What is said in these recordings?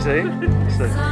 Is? Is.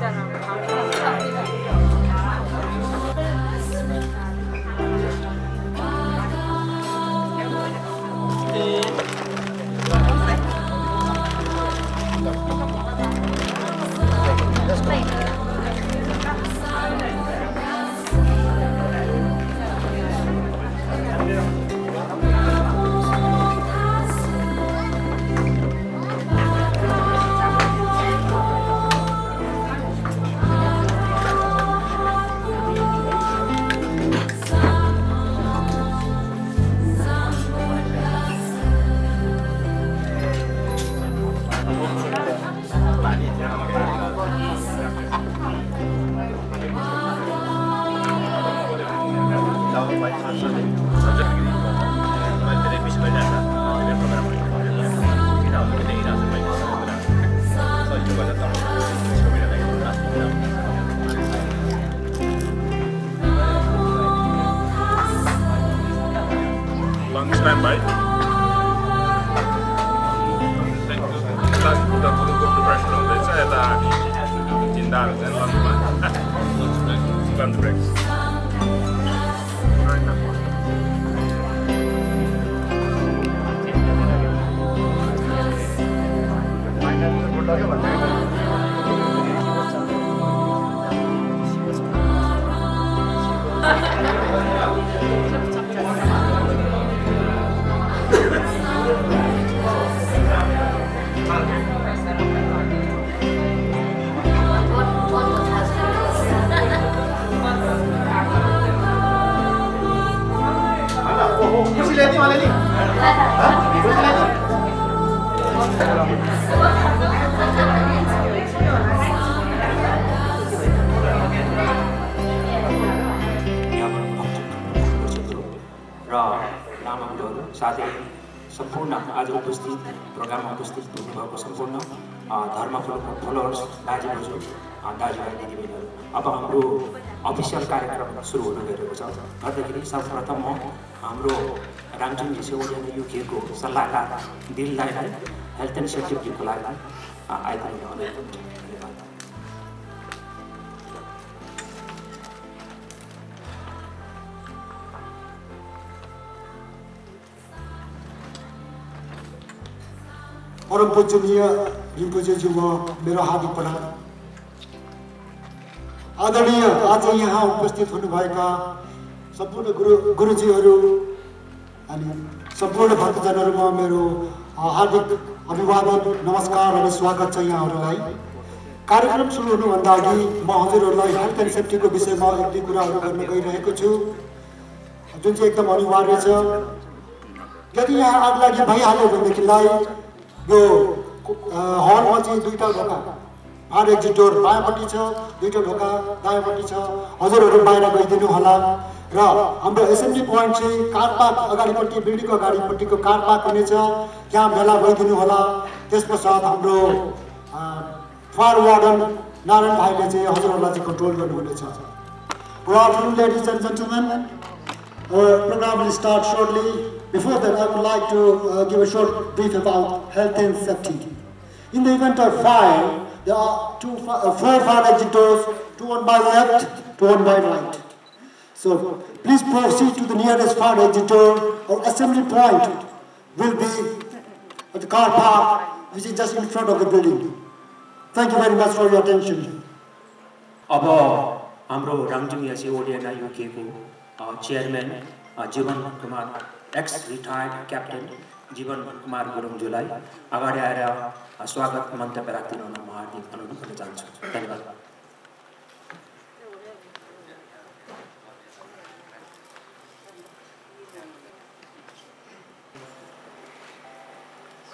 在哪？好。सर्वप्रथम म हाम्रो रामचन्द्र सेवलियन युकेको सल्लाहकार दिललाई हेल्थ एन्ड सेफ्टीको लागि आइदिनु। धन्यवाद परम पूजनीय रिम्पोजेज्यूमा मेरो हार्दिक प्रणाम आदरणीय आज यहाँ उपस्थित हुनुभएका सम्पूर्ण गुरु गुरुजीहरू अनि सम्पूर्ण भक्तजनहरूमा मेरो हार्दिक अभिवादन नमस्कार अनि स्वागत छ यहाँहरूलाई। कार्यक्रम सुरु हुनुभन्दा अघि म हजुरहरूलाई हेल्थ एन्ड सेफ्टीको विषयमा एक दुई कुराहरू गर्न गइरहेको छु। जुन चाहिँ एकदम अनिवार्य छ। यदि यहाँ आग लागि भइहाल्यो भनेदेखिलाई यो हलमा चाहिँ दुईवटा ढोका। फायर एक्जिट डोर बायाँपट्टि छ दुईवटा ढोका दायाँपट्टि छ। हजुरहरू बाहिर गइदिनु होला। र हाम्रो एसेम्ब्ली पोइन्ट चाहिँ कार पार्क अगाडिपट्टि बिल्डिङको अगाडिपट्टिको कार पार्क हुनेछ। त्यहाँ मेला भइदिनु होला। त्यस पश्चात हाम्रो फायर वार्डन नारायण भाइले चाहिँ हजुरहरूलाई चाहिँ कन्ट्रोल गर्नुहुनेछ। Good afternoon ladies and gentlemen programme will start shortly before that I would like to give a short brief about health and safety in the event of fire they are two four fire exit doors two one by left two one by right So please proceed to the nearest fire exit door. Our assembly point will be at the car park, which is just in front of the building. Thank you very much for your attention. अब हाम्रो रामजुङियासी ओडिएना युकेको chairman a, जीवन Kumar x retired captain जीवन कुमार गुरुङज्यूलाई अगाडि आएर a, स्वागत मन्तव्य राखिदिनु म हार्दिक अनुरोध गर्न चाहन्छु धन्यवाद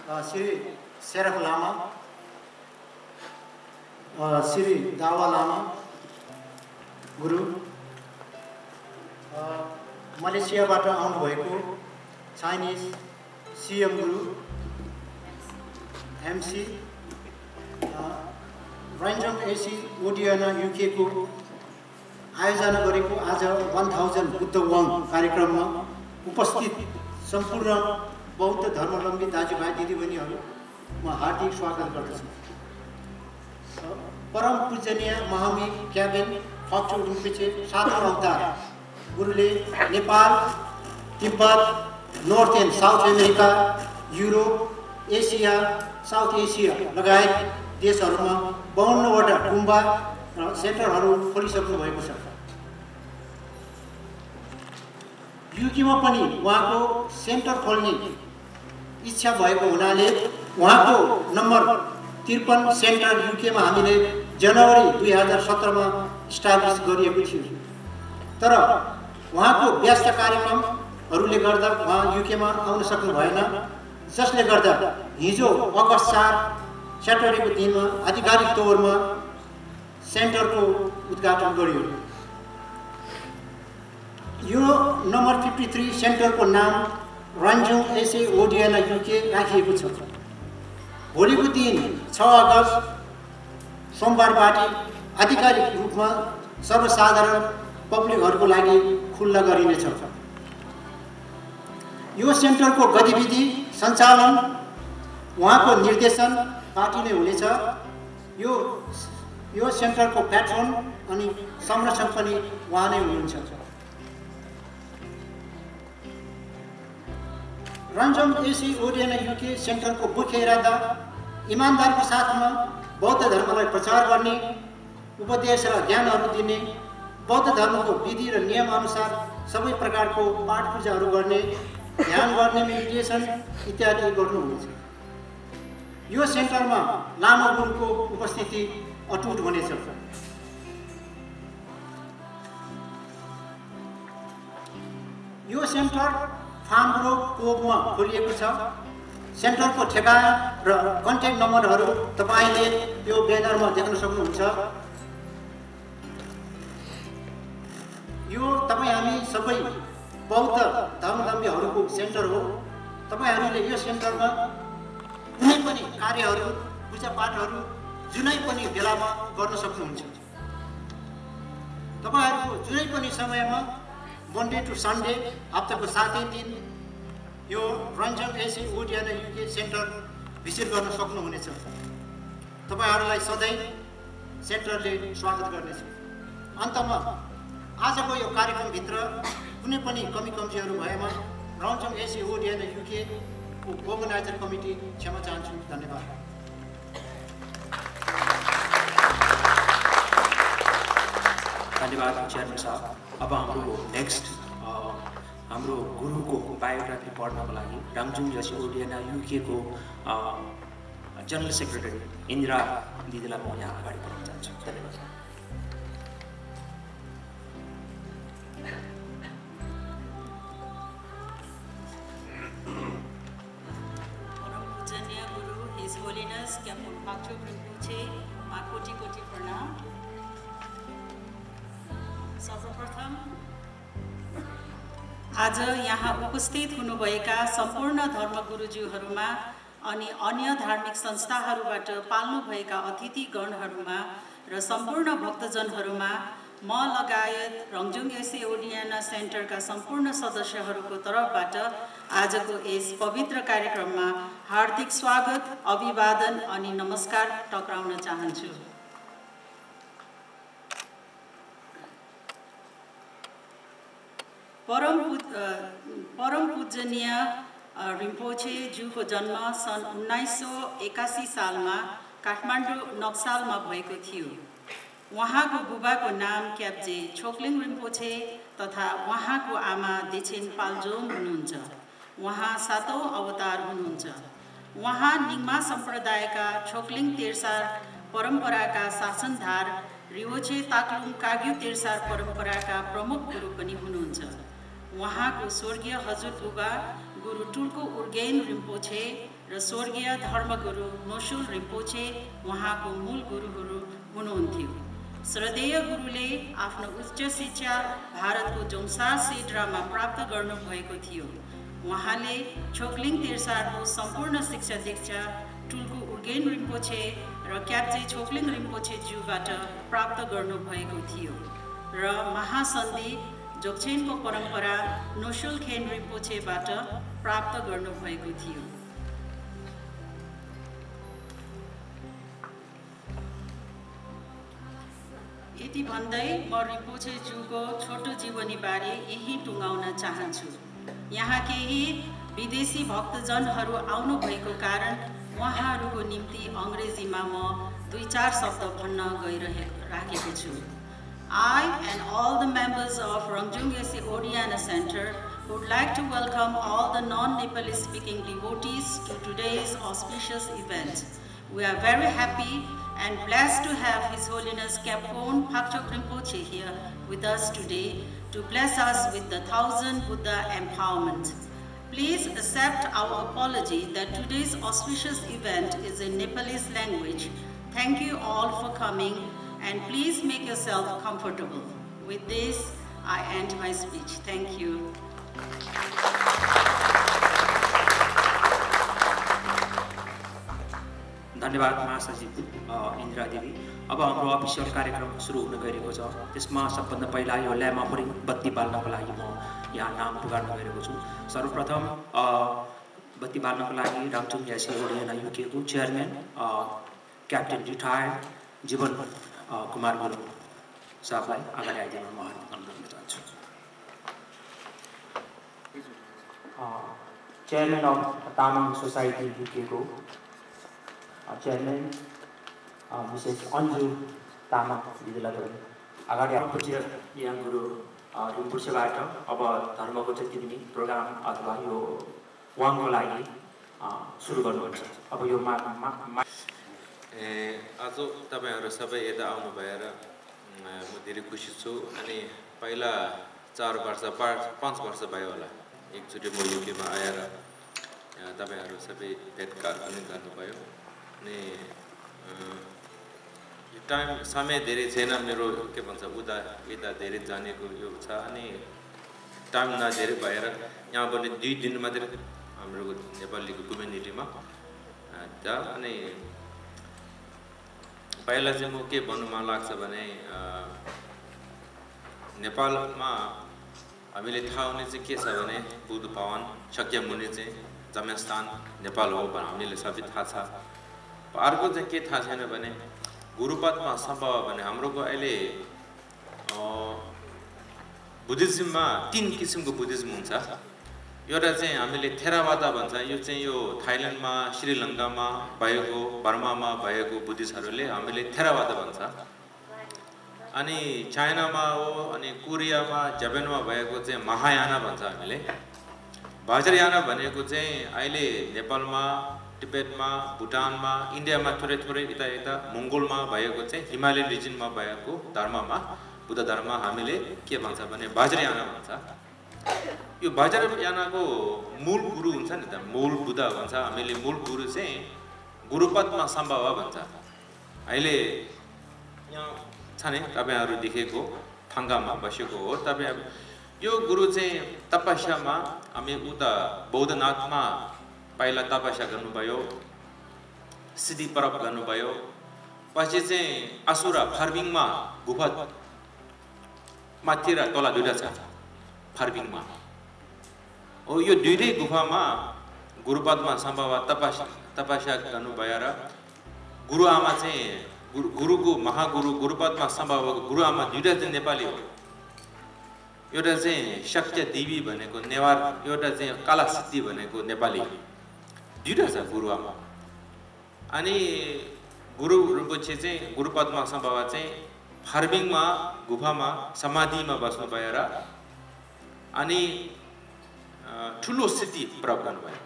श्री सेरफ लामा श्री दावा लामा गुरु मलेसियाबाट आउनुभएको चाइनिज सिएम गुरु एमसी रन्जम एसी ओडियाना युकेको आयोजना गरेको आज वान थाउजन्ड बुद्ध वाङ कार्यक्रममा उपस्थित सम्पूर्ण बौद्ध धर्मावलम्बी दाजुभाइ दिदीबहिनीहरू म हार्दिक स्वागत गर्दछु। परम पूजनीय महामी क्याबिन फक्चु रुम्पेचे सातौँ अवतार। गुरुले Nepal Tibet north and south America Europe Asia south Asia लगायत देशहरूमा बाहन्नवटा गुम्बा र सेन्टरहरू खोलिसक्नु भएको छ। युकेमा पनि उहाँको सेन्टर खोल्ने इच्छा भएको हुनाले उहाँको नम्बर त्रिपन्न सेन्टर युकेमा हामीले जनवरी दुई हजार सत्रमा इस्टाब्लिस गरिएको थियो। तर उहाँको व्यस्त कार्यक्रमहरूले गर्दा उहाँ युकेमा आउन सक्नु भएन। जसले गर्दा हिजो अगस्त चार स्याटरडेको दिनमा आधिकारिक तौरमा सेन्टरको उद्घाटन गरियो। यो नम्बर फिफ्टी थ्री सेन्टरको नाम रन्जुङ एसए ओडिएना युके राखिएको छ। भोलिको दिन छ अगस्त सोमबारबाट आधिकारिक रूपमा सर्वसाधारण पब्लिकहरूको लागि खुल्ला गरिनेछ। यो सेन्टरको गतिविधि सञ्चालन उहाँको निर्देशनबाट नै हुनेछ। यो यो सेन्टरको प्याट्रोन अनि संरक्षण पनि उहाँ नै हुनुहुन्छ। रन्जम एसी ओडिएन युके सेन्टरको मुख्य इरादा इमान्दारको साथमा बौद्ध धर्मलाई प्रचार गर्ने उपदेश र ज्ञानहरू दिने बौद्ध धर्मको विधि र नियमअनुसार सबै प्रकारको पाठ पूजाहरू गर्ने ध्यान गर्ने मेडिटेसन इत्यादि गर्नुहुनेछ। यो सेन्टरमा लामो गुरुको उपस्थिति अटुट हुनेछ। यो सेन्टर फार्म कोपमा खोलिएको छ। सेन्टरको ठेगाना र कन्ट्याक्ट नम्बरहरू तपाईँले यो ब्यानरमा देख्न सक्नुहुन्छ। यो तपाईँ हामी सबै बौद्ध धर्मावलम्बीहरूको सेन्टर हो। तपाईँहरूले यो सेन्टरमा कुनै पनि कार्यहरू पूजापाठहरू जुनै पनि बेलामा गर्न सक्नुहुन्छ। तपाईँहरूको जुनै पनि समयमा मन्डे टु सन्डे हप्ताको सातै दिन यो Rangjung Yeshe Odiyana UK centre visit गर्न सक्नुहुनेछ तपाईँहरूलाई सधैँ सेन्टरले स्वागत गर्नेछ। अन्तमा आजको यो कार्यक्रमभित्र कुनै पनि कमी कम्तीहरू भएमा रन्जन एसी ओडिएन युकेको अर्गनाइजर कमिटी क्षमा चाहन्छु। धन्यवाद। धन्यवाद साहब। अब हाम्रो नेक्स्ट हाम्रो गुरुको बायोग्राफी पढ्नको लागि राङजुङ जस ओडिएना युकेको जनरल सेक्रेटरी इन्दिरा दिदीलाई म यहाँ अगाडि बढ्न चाहन्छु। धन्यवाद। क्यापुन पाक्चो rinpoche मा सर्वप्रथम आज यहाँ उपस्थित हुनुभएका सम्पूर्ण धर्मगुरुज्यूहरूमा अनि अन्य धार्मिक संस्थाहरूबाट पाल्नुभएका अतिथिगणहरूमा र सम्पूर्ण भक्तजनहरूमा म लगायत रङजुङ एसी ओडियाना सेन्टरका सम्पूर्ण सदस्यहरूको तर्फबाट आजको यस पवित्र कार्यक्रममा हार्दिक स्वागत अभिवादन अनि नमस्कार टक्राउन चाहन्छु। परम परम पूजनीय रिम्पोछे जन्म सन् उन्नाइस सौ एकासी सालमा काठमाडौँ नक्सालमा भएको थियो। उहाँको बुबाको नाम क्याप्जे छोक्लिङ रिम्पोछे तथा उहाँको आमा देछेन पाल्जोङ हुनुहुन्छ। उहाँ सातौँ अवतार हुनुहुन्छ। उहाँ निङमा सम्प्रदायका छोक्लिङ तेर्सार परम्पराका शासनधार रिओछे ताक्लुङ काग्यु तेर्सार परम्पराका प्रमुख गुरु पनि हुनुहुन्छ। उहाँको स्वर्गीय हजुरबुबा गुरु टुल्को उर्गेन रिम्पोछे र स्वर्गीय धर्मगुरु नोसुल रिम्पोचे उहाँको मूल गुरुहरू हुनुहुन्थ्यो। श्रद्धेय गुरुले आफ्नो उच्च शिक्षा भारतको जोङसार सेड्रामा प्राप्त गर्नुभएको थियो। उहाँले छोक्लिङ तिर्सारको सम्पूर्ण शिक्षा दीक्षा टुल्कु उर्गेन रिम्पोछे र क्याप्चे छोक्लिङ रिम्पोछेज्यूबाट प्राप्त गर्नुभएको थियो। र महासन्धि जोक्छेनको परम्परा नोसुल खेन रिम्पोछेबाट प्राप्त गर्नुभएको थियो। यति भन्दै म रिम्पोछे जूको छोटो जीवनीबारे यही टुङ्गाउन चाहन्छु। यहाँ केही विदेशी भक्तजनहरू आउनुभएको कारण उहाँहरूको निम्ति अङ्ग्रेजीमा म दुई चार शब्द भन्न गइरहे राखेको छु। I and all the members of Rangjung Yesi Oriana Center would like to welcome all the non-Nepali speaking devotees to today's auspicious event. We are very happy and blessed to have His Holiness Kapon Pakchok Rinpoche here with us today to bless us with the thousand Buddha empowerment. Please accept our apology that today's auspicious event is in Nepalese language. Thank you all for coming and please make yourself comfortable. With this, I end my speech. Thank you. धन्यवाद महासचिव इन्दिरा देवी अब हाम्रो official कार्यक्रम सुरु हुन गइरहेको छ त्यसमा सबभन्दा पहिला यो ल्यामा पनि बत्ती बाल्नको लागि म यहाँ नाम पुगार्न गइरहेको छु सर्वप्रथम बत्ती बाल्नको लागि रामचुङ यासी Oddiyana युकेको chairman captain retired Jeevan Kumar Gurung साहबलाई अगाडि आइदिन म अनुरोध गर्न चाहन्छु चेयरम्यान अफ तामाङ सोसाइटी युकेको चेयरम्यान मिसेस अन्जु तामाङ पनि अगाडि पूज्य यहाँ गुरु रिम्पुसेबाट अब धर्मको जति पनि प्रोग्राम अथवा यो वाङको लागि सुरु गर्नुहुन्छ अब यो मा आज तपाईँहरू सबै यता आउनु भएर म धेरै खुसी छु अनि पहिला चार वर्ष पाँच पाँच वर्ष भयो होला। एकचोटि म युकेमा आएर तपाईँहरू सबै भेटघाट पनि गर्नुभयो। अनि टाइम समय धेरै छैन मेरो के भन्छ उता यता धेरै जानेको यो छ अनि टाइम नधेरै भएर यहाँ पनि दुई दिन मात्रै हाम्रो नेपालीको कम्युनिटीमा अनि पहिला चाहिँ म के भन्नु मन लाग्छ भने नेपालमा हामीले थाहा हुने चाहिँ के छ भने बुद्ध भवन शक्यमुनि चाहिँ जन्मस्थान नेपाल हो भनेर हामीले सबै थाहा छ। अर्को चाहिँ के थाहा छैन भने गुरुपदमा सम्भव भने हाम्रोको अहिले बुद्धिज्ममा तिन किसिमको बुद्धिज्म हुन्छ। एउटा चाहिँ हामीले थेरावादा भन्छ। यो चाहिँ यो थाइल्यान्डमा श्रीलङ्कामा भएको बर्मामा भएको बुद्धिस्टहरूले हामीले थेरावादा भन्छ। अनि चाइनामा हो अनि कोरियामा जापानमा भएको चाहिँ महायाना भन्छ हामीले। भाजरयाना भनेको चाहिँ अहिले नेपालमा टिबेटमा भुटानमा इन्डियामा थोरै थोरै यता यता मङ्गोलमा भएको चाहिँ हिमालयन रिजनमा भएको धर्ममा बुद्ध धर्म हामीले के भन्छ भने भाजरयाना भन्छ। यो भाजरयानाको मूल गुरु हुन्छ नि त मूल बुद्ध भन्छ हामीले मूल गुरु चाहिँ गुरुपदमा सम्भव भन्छ अहिले यहाँ छ नि तपाईँहरू देखेको थङ्गामा बसेको हो तपाईँ यो गुरु चाहिँ तपस्यामा हामी उता बौद्धनाथमा पहिला तपस्या गर्नुभयो सिद्धि परब गर्नुभयो पछि चाहिँ असुरा फर्बिङमा गुफा माथि र तल दुइटा छ फर्बिङमा हो यो दुइटै गुफामा गुरुपदमा सम्भव तपस्या तपस्या गर्नुभयो र गुरुआमा चाहिँ गुरु गुरुको महागुरु गुरुपदमा सम्भव गुरुआमा दुइटा चाहिँ नेपाली हो एउटा चाहिँ शक्य देवी भनेको नेवार एउटा चाहिँ काला सिद्धि भनेको नेपाली दुइटा छ गुरुआमा अनि गुरु पछि चाहिँ गुरुपदमा सम्भव चाहिँ फार्मिङमा गुफामा समाधिमा बस्नु भएर अनि ठुलो स्थिति प्राप्त गर्नुभयो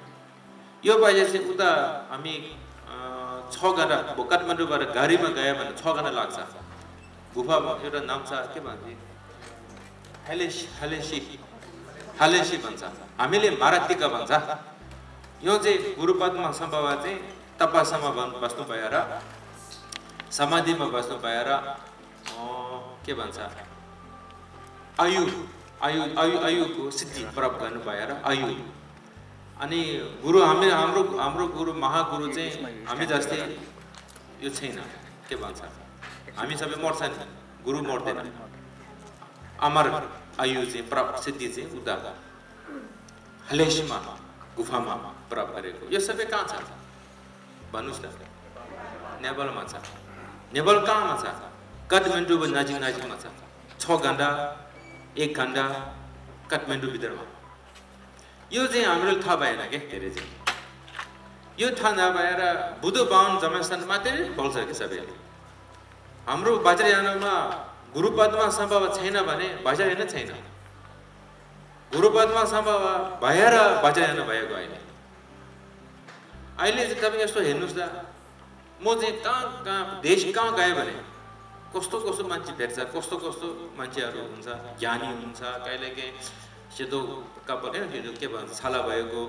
यो बाहिर चाहिँ उता हामी छ अब काठमाडौँबाट गाडीमा गयो भने छ घन्टा लाग्छ। गुफामा एउटा नाम छ के भन्छ? हेलेसी हेलेसी हालेसी भन्छ। हामीले मारातिका भन्छ। यो चाहिँ गुरुपदमा सम्भव चाहिँ तपस्यामा बन्- बस्नु भएर समाधिमा बस्नु भएर अँ, के भन्छ? आयु। आयु आयु आयुको सिद्धि प्राप्त गर्नु भएर आयु। अनि गुरु हामी हाम्रो हाम्रो गुरु महागुरु चाहिँ हामी जस्तै यो छैन। के भन्छ? हामी सबै मर्छ नि गुरु मर्दैन। अमर आयु चाहिँ प्राप्त सिद्धि चाहिँ उता हलेसमा गुफामा प्राप्त गरेको। यो सबै कहाँ छ? भन्नुहोस् त। नेपालमा छ। नेपाल कहाँमा छ? काठमाडौँ नजिक नजिकमा छ। छ घन्टा एक घन्टा काठमाडौँभित्रमा यो चाहिँ हाम्रो थाहा भएन क्या धेरै चाहिँ यो थाहा नभएर बुद्ध बाहुन जन्मस्थान मात्रै बोल्छ कि सबैले हाम्रो बज्रयानमा गुरुपदमा सम्भव छैन भने बज्रयान छैन। गुरुपदमा सम्भव भएर बज्रयान भएको अहिले अहिले चाहिँ तपाईँ यस्तो हेर्नुहोस् त। म चाहिँ कहाँ कहाँ देश कहाँ गएँ भने कस्तो कस्तो मान्छे भेट्छ कस्तो कस्तो मान्छेहरू हुन्छ ज्ञानी हुन्छ कहिलेकाहीँ सेतो कपाल होइन त्यो के भन्छ छाला भएको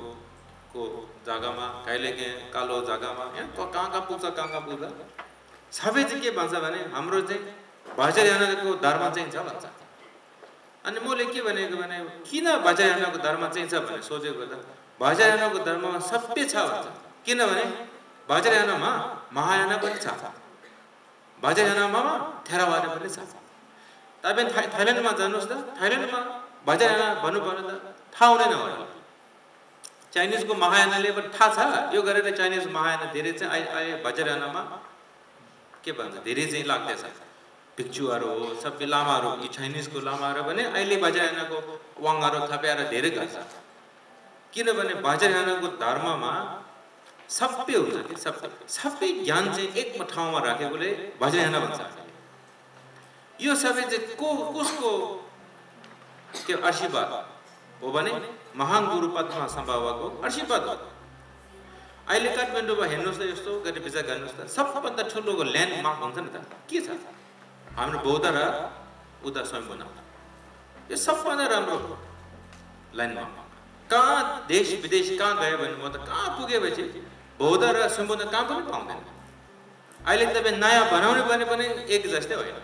को जग्गामा कहिलेकाहीँ कालो जग्गामा क- कहाँ कहाँ पुग्छ कहाँ कहाँ पुग्छ? सबै चाहिँ के भन्छ भने हाम्रो चाहिँ भजरयानाको धर्म चाहिँ छ भन्छ। अनि मैले के भनेको भने किन भजरयानाको धर्म चाहिँ छ भने सोचेको त भजरयानाको धर्ममा सबै छ भन्छ। किनभने भजरयानामा महायाना पनि छ। भजरयानामा थेरावाद पनि छ तपाईँ थाइ थाइल्यान्डमा जानुहोस् त थाइल्यान्डमा भन्नु पर्यो त थाहा हुँदैन होला चाइनिजको महायानाले पनि थाहा छ यो गरेर चाइनिज महायाना धेरै चाहिँ अहिले अहिले भजरयानामा के भन्छ धेरै चाहिँ लाग्दैछ भिक्षुहरू हो सबै लामाहरू यी चाइनिजको लामाहरू भने अहिले भजरयानाको वाङहरू थपेर धेरै गर्छ किनभने भजरयानाको धर्ममा सबै हुन्छ कि? सबै सबै ज्ञान चाहिँ एक ठाउँमा राखेकोले भजरयाना भन्छ। यो सबै चाहिँ को कसको त्यो आशीर्वाद हो भने महान गुरु पद्मा सम्भावको आशीर्वाद अहिले काठमाडौँमा हेर्नुहोस् त यस्तो गरेर विचार गर्नुहोस् त। सबभन्दा ठुलोको ल्यान्डमार्क हुन्छ नि त। के छ? हाम्रो बौद्ध र उता स्वयम्भूना यो सबभन्दा राम्रो ल्यान्डमार्क। कहाँ देश विदेश कहाँ गयो भने म त कहाँ पुगेपछि बौद्ध र स्वयम्भूना कहाँ पनि पाउँदैन। अहिले तपाईँ नयाँ बनाउने भने पनि एक जस्तै होइन।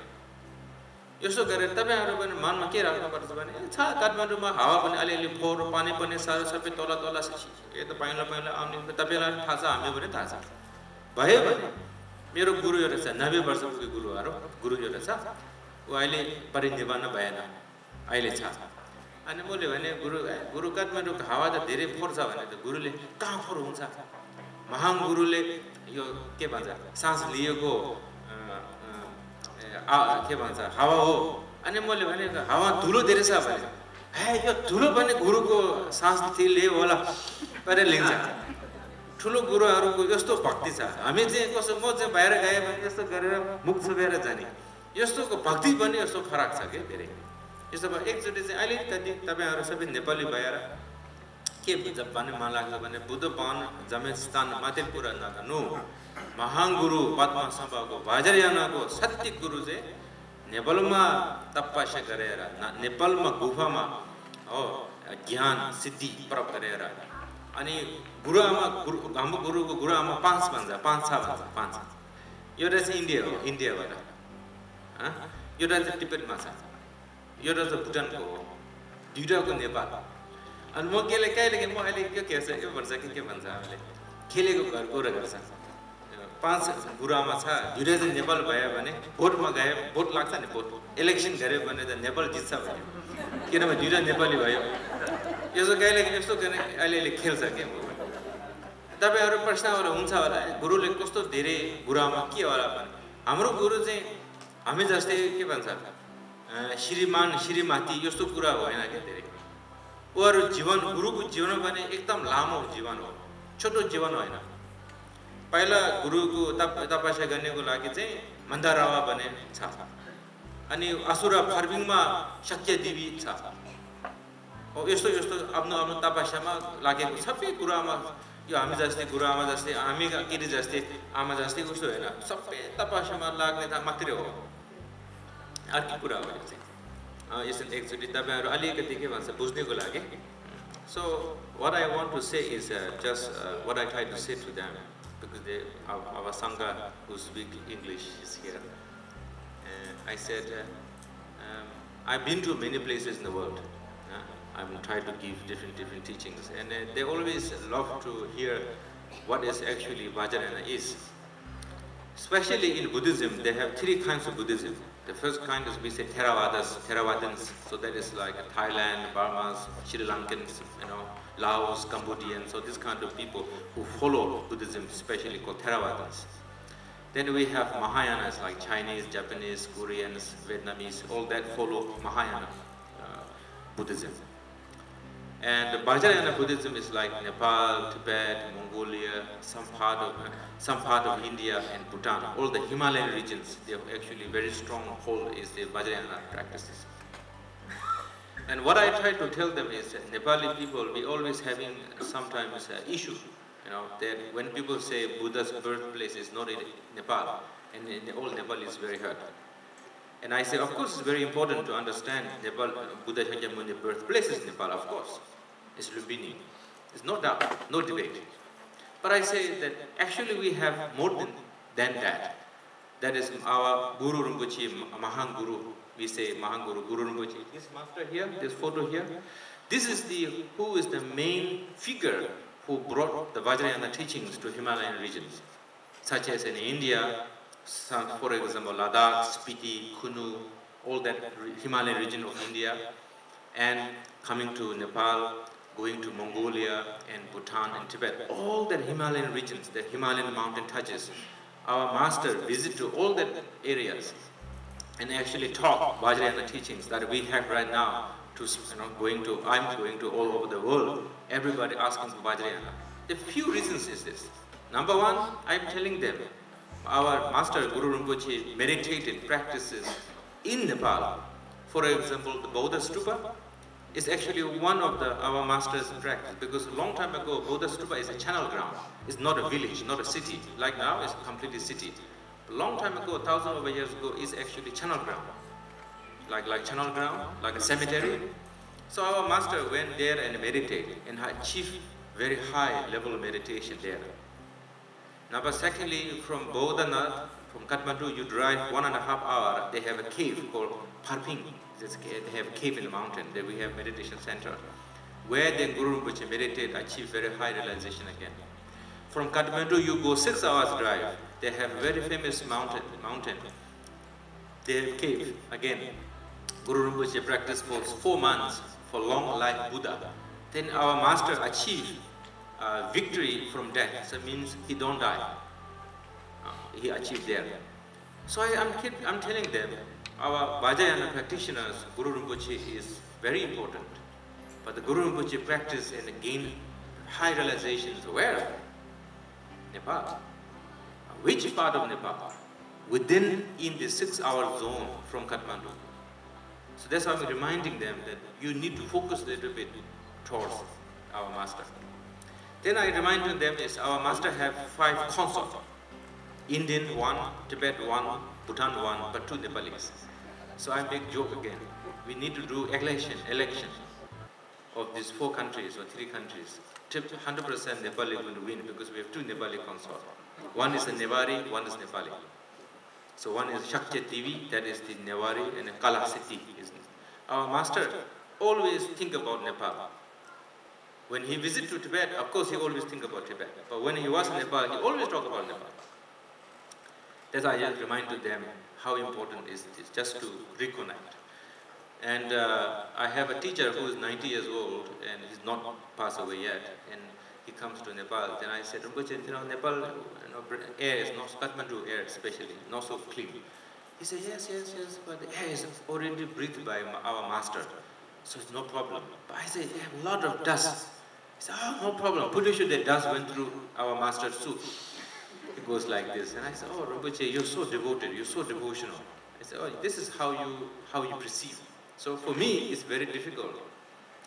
यसो गरेर तपाईँहरू पनि मनमा के राख्नुपर्छ भने छ काठमाडौँमा हावा पनि अलिअलि फोहोर पानी पनि साह्रो सबै तल तल यो त पाइला पाइला आउने तपाईँलाई थाहा छ हामी पनि थाहा छ। भयो भने मेरो गुरु एउटा छ नब्बे वर्ष गुरुहरू गुरु एउटा छ ऊ अहिले परिनिर्वाण भएन। अहिले छ। अनि मैले भने गुरु गुरु काठमाडौँको हावा त धेरै फोहोर छ भने त गुरुले कहाँ फोहोर हुन्छ? महान गुरुले यो के भन्छ? सास लिएको के भन्छ? हावा हो। अनि मैले भनेको हावा धुलो धेरै छ भने हे यो धुलो पनि गुरुको सास लियो होला। गरेर लिन्छ ठुलो गुरुहरूको यस्तो भक्ति छ। हामी चाहिँ कसो म चाहिँ बाहिर गएँ भने यस्तो गरेर मुख छोपेर जाने। यस्तोको भक्ति पनि यस्तो फरक छ कि धेरै? यस्तो भयो एकचोटि चाहिँ अलिकति तपाईँहरू सबै नेपाली भएर के भन्छ भन्ने मन लाग्छ भने बुद्ध पान जमेन स्थान मात्रै पुरा नगर्नु महान गुरु पद्मा सम्भवको भाजरयानाको सत्य गुरु चाहिँ नेपालमा तपस्या गरेर नेपालमा गुफामा हो ज्ञान सिद्धि प्राप्त गरेर। अनि गुरुआमा गुरु हाम्रो गुरुको गुरुआमा पाँच भन्छ पाँच छ भन्छ पाँच एउटा चाहिँ इन्डिया हो इन्डियाबाट? एउटा चाहिँ तिब्बतमा छ। एउटा चाहिँ भुटानको हो। दुइटाको नेपाल। अनि म केले कहिले म अहिले के के छ के भन्छ के के भन्छ हामीले? खेलेको घर गोरा गर्छ? पाँच गुरुआमा छ चाहिँ नेपाल भयो भने भोटमा गयो भोट लाग्छ नि भोट। इलेक्सन गऱ्यो भने त नेपाल जित्छ भन्यो। किनभने दुइटा नेपाली भयो। यसो कहिले यस्तो गर्ने अलिअलि खेल्छ के तपाईँहरू प्रश्नहरू हुन्छ होला गुरुले कस्तो धेरै गुरुआमा के होला भने? हाम्रो गुरु चाहिँ हामी जस्तै के भन्छ श्रीमान श्रीमाती यस्तो कुरा होइन क्या धेरै। उहाँहरू जीवन गुरुको जीवन पनि एकदम लामो जीवन हो। छोटो जीवन होइन। पहिला गुरुको तप तपस्या गर्नेको लागि चाहिँ मन्दारावा भन्ने छ। अनि असुर फर्बिङमा सत्य देवी छ। हो यस्तो यस्तो आफ्नो आफ्नो तपस्यामा लागेको सबै कुरामा यो हामी जस्तै गुरुआमा जस्तै हामी केटी जस्तै आमा जस्तै उस्तो होइन। सबै तपस्यामा लाग्ने त मात्रै हो। अर्कै कुरा हो यो Uh, isn't exhibit. Tabar uh, ali ka dikhe wasa bujhne ko lage. So what i want to say is uh, just uh, what i try to say to them because they our, our sangha who speak english is here. Uh, i said uh, um, i've been to many places in the world. Uh, i'm trying to give different different teachings. And uh, they always love to hear what is actually vajrayana is. Especially in buddhism they have three kinds of buddhism. The first kind is we say Theravadas, Theravadins, so that is like Thailand, Burma, Sri Lankans, you know, Laos, Cambodians, so this kind of people who follow Buddhism, especially called Theravadins. Then we have Mahayanas like Chinese, Japanese, Koreans, Vietnamese, all that follow Mahayana uh, Buddhism. And Vajrayana Buddhism is like Nepal, Tibet, Mongolia, some part of some part of India and Bhutan. All the Himalayan regions, they have actually very strong hold is the Vajrayana practices. And what I try to tell them is that Nepali people, we always having sometimes uh, issue. You know, that when people say Buddha's birthplace is not in Nepal, and all Nepal is very hurt. And I say, of course, it's very important to understand Nepal, Buddha Shakyamuni birthplace is Nepal, of course. It's Lumbini. There's no doubt, no debate. But I say that actually we have more than, than that. That is our Guru Rinpoche, Mahan Guru. We say Mahan Guru, Guru Rinpoche. This master here, this photo here. This is the, who is the main figure who brought the Vajrayana teachings to Himalayan regions, such as in India, some, for example, Ladakh, Spiti, Kunu, all that Himalayan region of India, and coming to Nepal, going to Mongolia and Bhutan and Tibet, all that Himalayan regions, the Himalayan mountain touches, our master visit to all that areas and actually taught Vajrayana teachings that we have right now to, you know, going to, I'm going to all over the world, everybody asking for Vajrayana. The few reasons is this. Number one, I'm telling them, our master Guru Rinpoche meditated practices in Nepal. For example, the Bodha Stupa is actually one of the, our master's practice because a long time ago, Bodha Stupa is a channel ground. It's not a village, not a city. Like now, it's completely city. A long time ago, thousand over years ago, is actually channel ground. Like, like channel ground, like a cemetery. So our master went there and meditated and achieved very high level of meditation there. Number secondly, from Bodhanath, from Kathmandu, you drive one and a half hour, they have a cave called Parping. They have a cave in the mountain, there we have meditation center, where the Guru Rinpoche meditate, achieve very high realization again. From Kathmandu, you go six hours drive, they have very famous mountain, mountain. They have cave, again. Guru Rinpoche practiced for four months, for long life Buddha. Then our master achieved uh, victory from death. So means he don't die. Uh, he achieved there. So I, am I'm, I'm telling them, our Vajrayana practitioners, Guru Rinpoche is very important. But the Guru Rinpoche practice and gain high realizations where? Nepal. Which part of Nepal? Within in the six hour zone from Kathmandu. So that's why I'm reminding them that you need to focus a little bit towards our master. Then I remind them is our master have five consorts. Indian one, Tibet one, Bhutan one, but two Nepalese. So I make joke again. We need to do election, election of these four countries or three countries. 100% Nepali will win because we have two Nepali consorts. One is a Nevari, one is Nepali. So one is Shakya TV, that is the Nevari, and Kala City is our master always think about Nepal. When he visit to Tibet, of course he always think about Tibet. But when he was in Nepal, he always talk about Nepal. That's why I just remind to them how important is this, just to reconnect. And uh, I have a teacher who is 90 years old and he's not passed away yet. And he comes to Nepal. Then I said, Rinpoche, you know, Nepal, you know, air is not, Kathmandu air especially, not so clean. He said, yes, yes, yes, but the air is already breathed by our master. So it's no problem. But I said, they have a lot of dust. He said, oh, no problem. Pretty sure the dust went through our master's suit. It goes like this. And I said, oh, Rinpoche, you're so devoted, you're so devotional. I said, oh, this is how you, how you perceive. So for me, it's very difficult.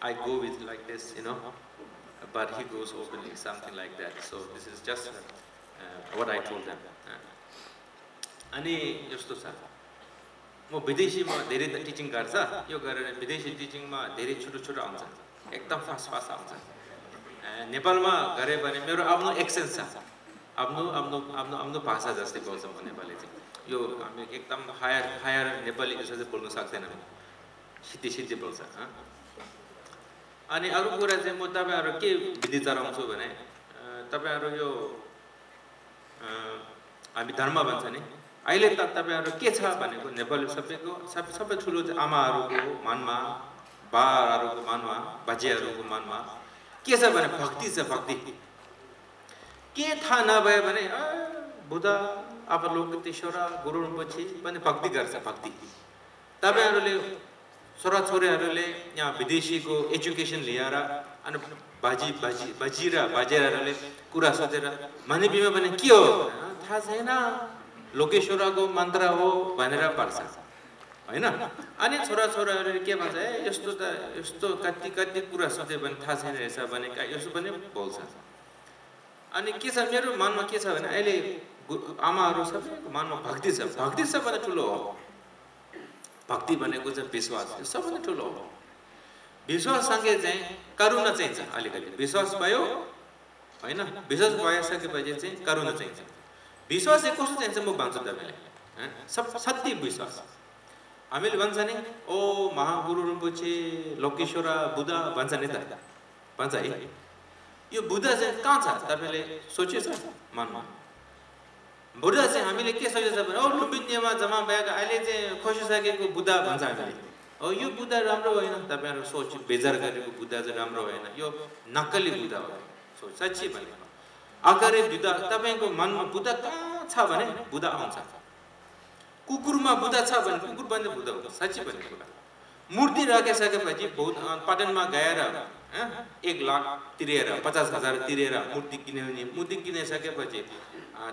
I go with like this, you know, but he goes openly, something like that. So this is just uh, what I told them. अनि यस्तो छ म विदेशीमा धेरै त teaching गर्छ यो गरेर विदेशी टिचिङमा धेरै छोटो छोटो आउँछ एकदम फास्ट फास्ट आउँछ ए, नेपालमा गऱ्यो भने मेरो आफ्नो एक्सेन्ट छ। आफ्नो आफ्नो आफ्नो आफ्नो भाषा जस्तै बोल्छ म नेपाली चाहिँ। यो हामी एकदम हायर हायर नेपाली जस्तो चाहिँ बोल्न सक्दैनौँ सिद्धि सिद्धि बोल्छ। अनि अरू कुरा चाहिँ म तपाईँहरू के विधि चलाउँछु भने तपाईँहरू यो हामी धर्म भन्छ नि। अहिले त तपाईँहरू के छ भनेको नेपाली सबैको सब सबै ठुलो आमाहरूको मनमा बाहरूको मनमा बाजेहरूको मनमा के छ भने भक्ति छ भक्ति। के थाहा नभए भने बुद्ध अवलोकितेश्वरा गुरुपछि पनि भक्ति गर्छ भक्ति। तपाईँहरूले छोराछोरीहरूले यहाँ विदेशीको एजुकेसन लिएर अनि बाजी बाजी बाजी र बाजेराहरूले कुरा सोचेर भने बिमा भने के हो? थाहा छैन। लोकेश्वरको मन्त्र हो भनेर पर्छ होइन? अनि छोराछोराहरूले के भन्छ ए यस्तो त यस्तो कति कति कुरा सोच्यो भने थाहा छैन रहेछ भने का यस्तो पनि बोल्छ। अनि के छ मेरो मनमा के छ भने अहिले आमाहरू सबैको मनमा भक्ति छ। भक्ति सबभन्दा ठुलो हो। भक्ति भनेको चाहिँ विश्वास। सबभन्दा ठुलो हो। विश्वाससँगै चाहिँ करुणा चाहिन्छ अलिकति। विश्वास भयो होइन? विश्वास भइसकेपछि चाहिँ करुणा चाहिन्छ। विश्वास चाहिँ कस्तो चाहिन्छ म भन्छु तपाईँलाई? सब सत्य विश्वास। हामीले भन्छ नि ओ महागुरु पछि लोकेश्वर बुद्ध भन्छ नि त भन्छ है यो बुद्ध चाहिँ कहाँ छ तपाईँले सोचेछ मनमा बुद्ध चाहिँ हामीले के सोचेछ भने ओ लुम्बिनीमा जम्मा भएका अहिले चाहिँ खोसिसकेको बुद्ध भन्छ हामीले हो यो बुद्ध राम्रो होइन तपाईँहरू सोच बेजार गरेको बुद्ध चाहिँ राम्रो होइन यो नक्कली बुद्ध हो सोच साँच्ची भनेको अगाडि बुद्ध तपाईँको मनमा बुद्ध कहाँ छ भने बुद्ध आउँछ कुकुरमा बुद्ध छ भने कुकुर पनि बुद्ध हुन्छ साँच्ची भनेको कुरा। मूर्ति राखिसकेपछि बहुत पाटनमा गएर हँ, एक लाख तिरेर पचास हजार तिरेर मूर्ति किन्यो भने मूर्ति किनिसकेपछि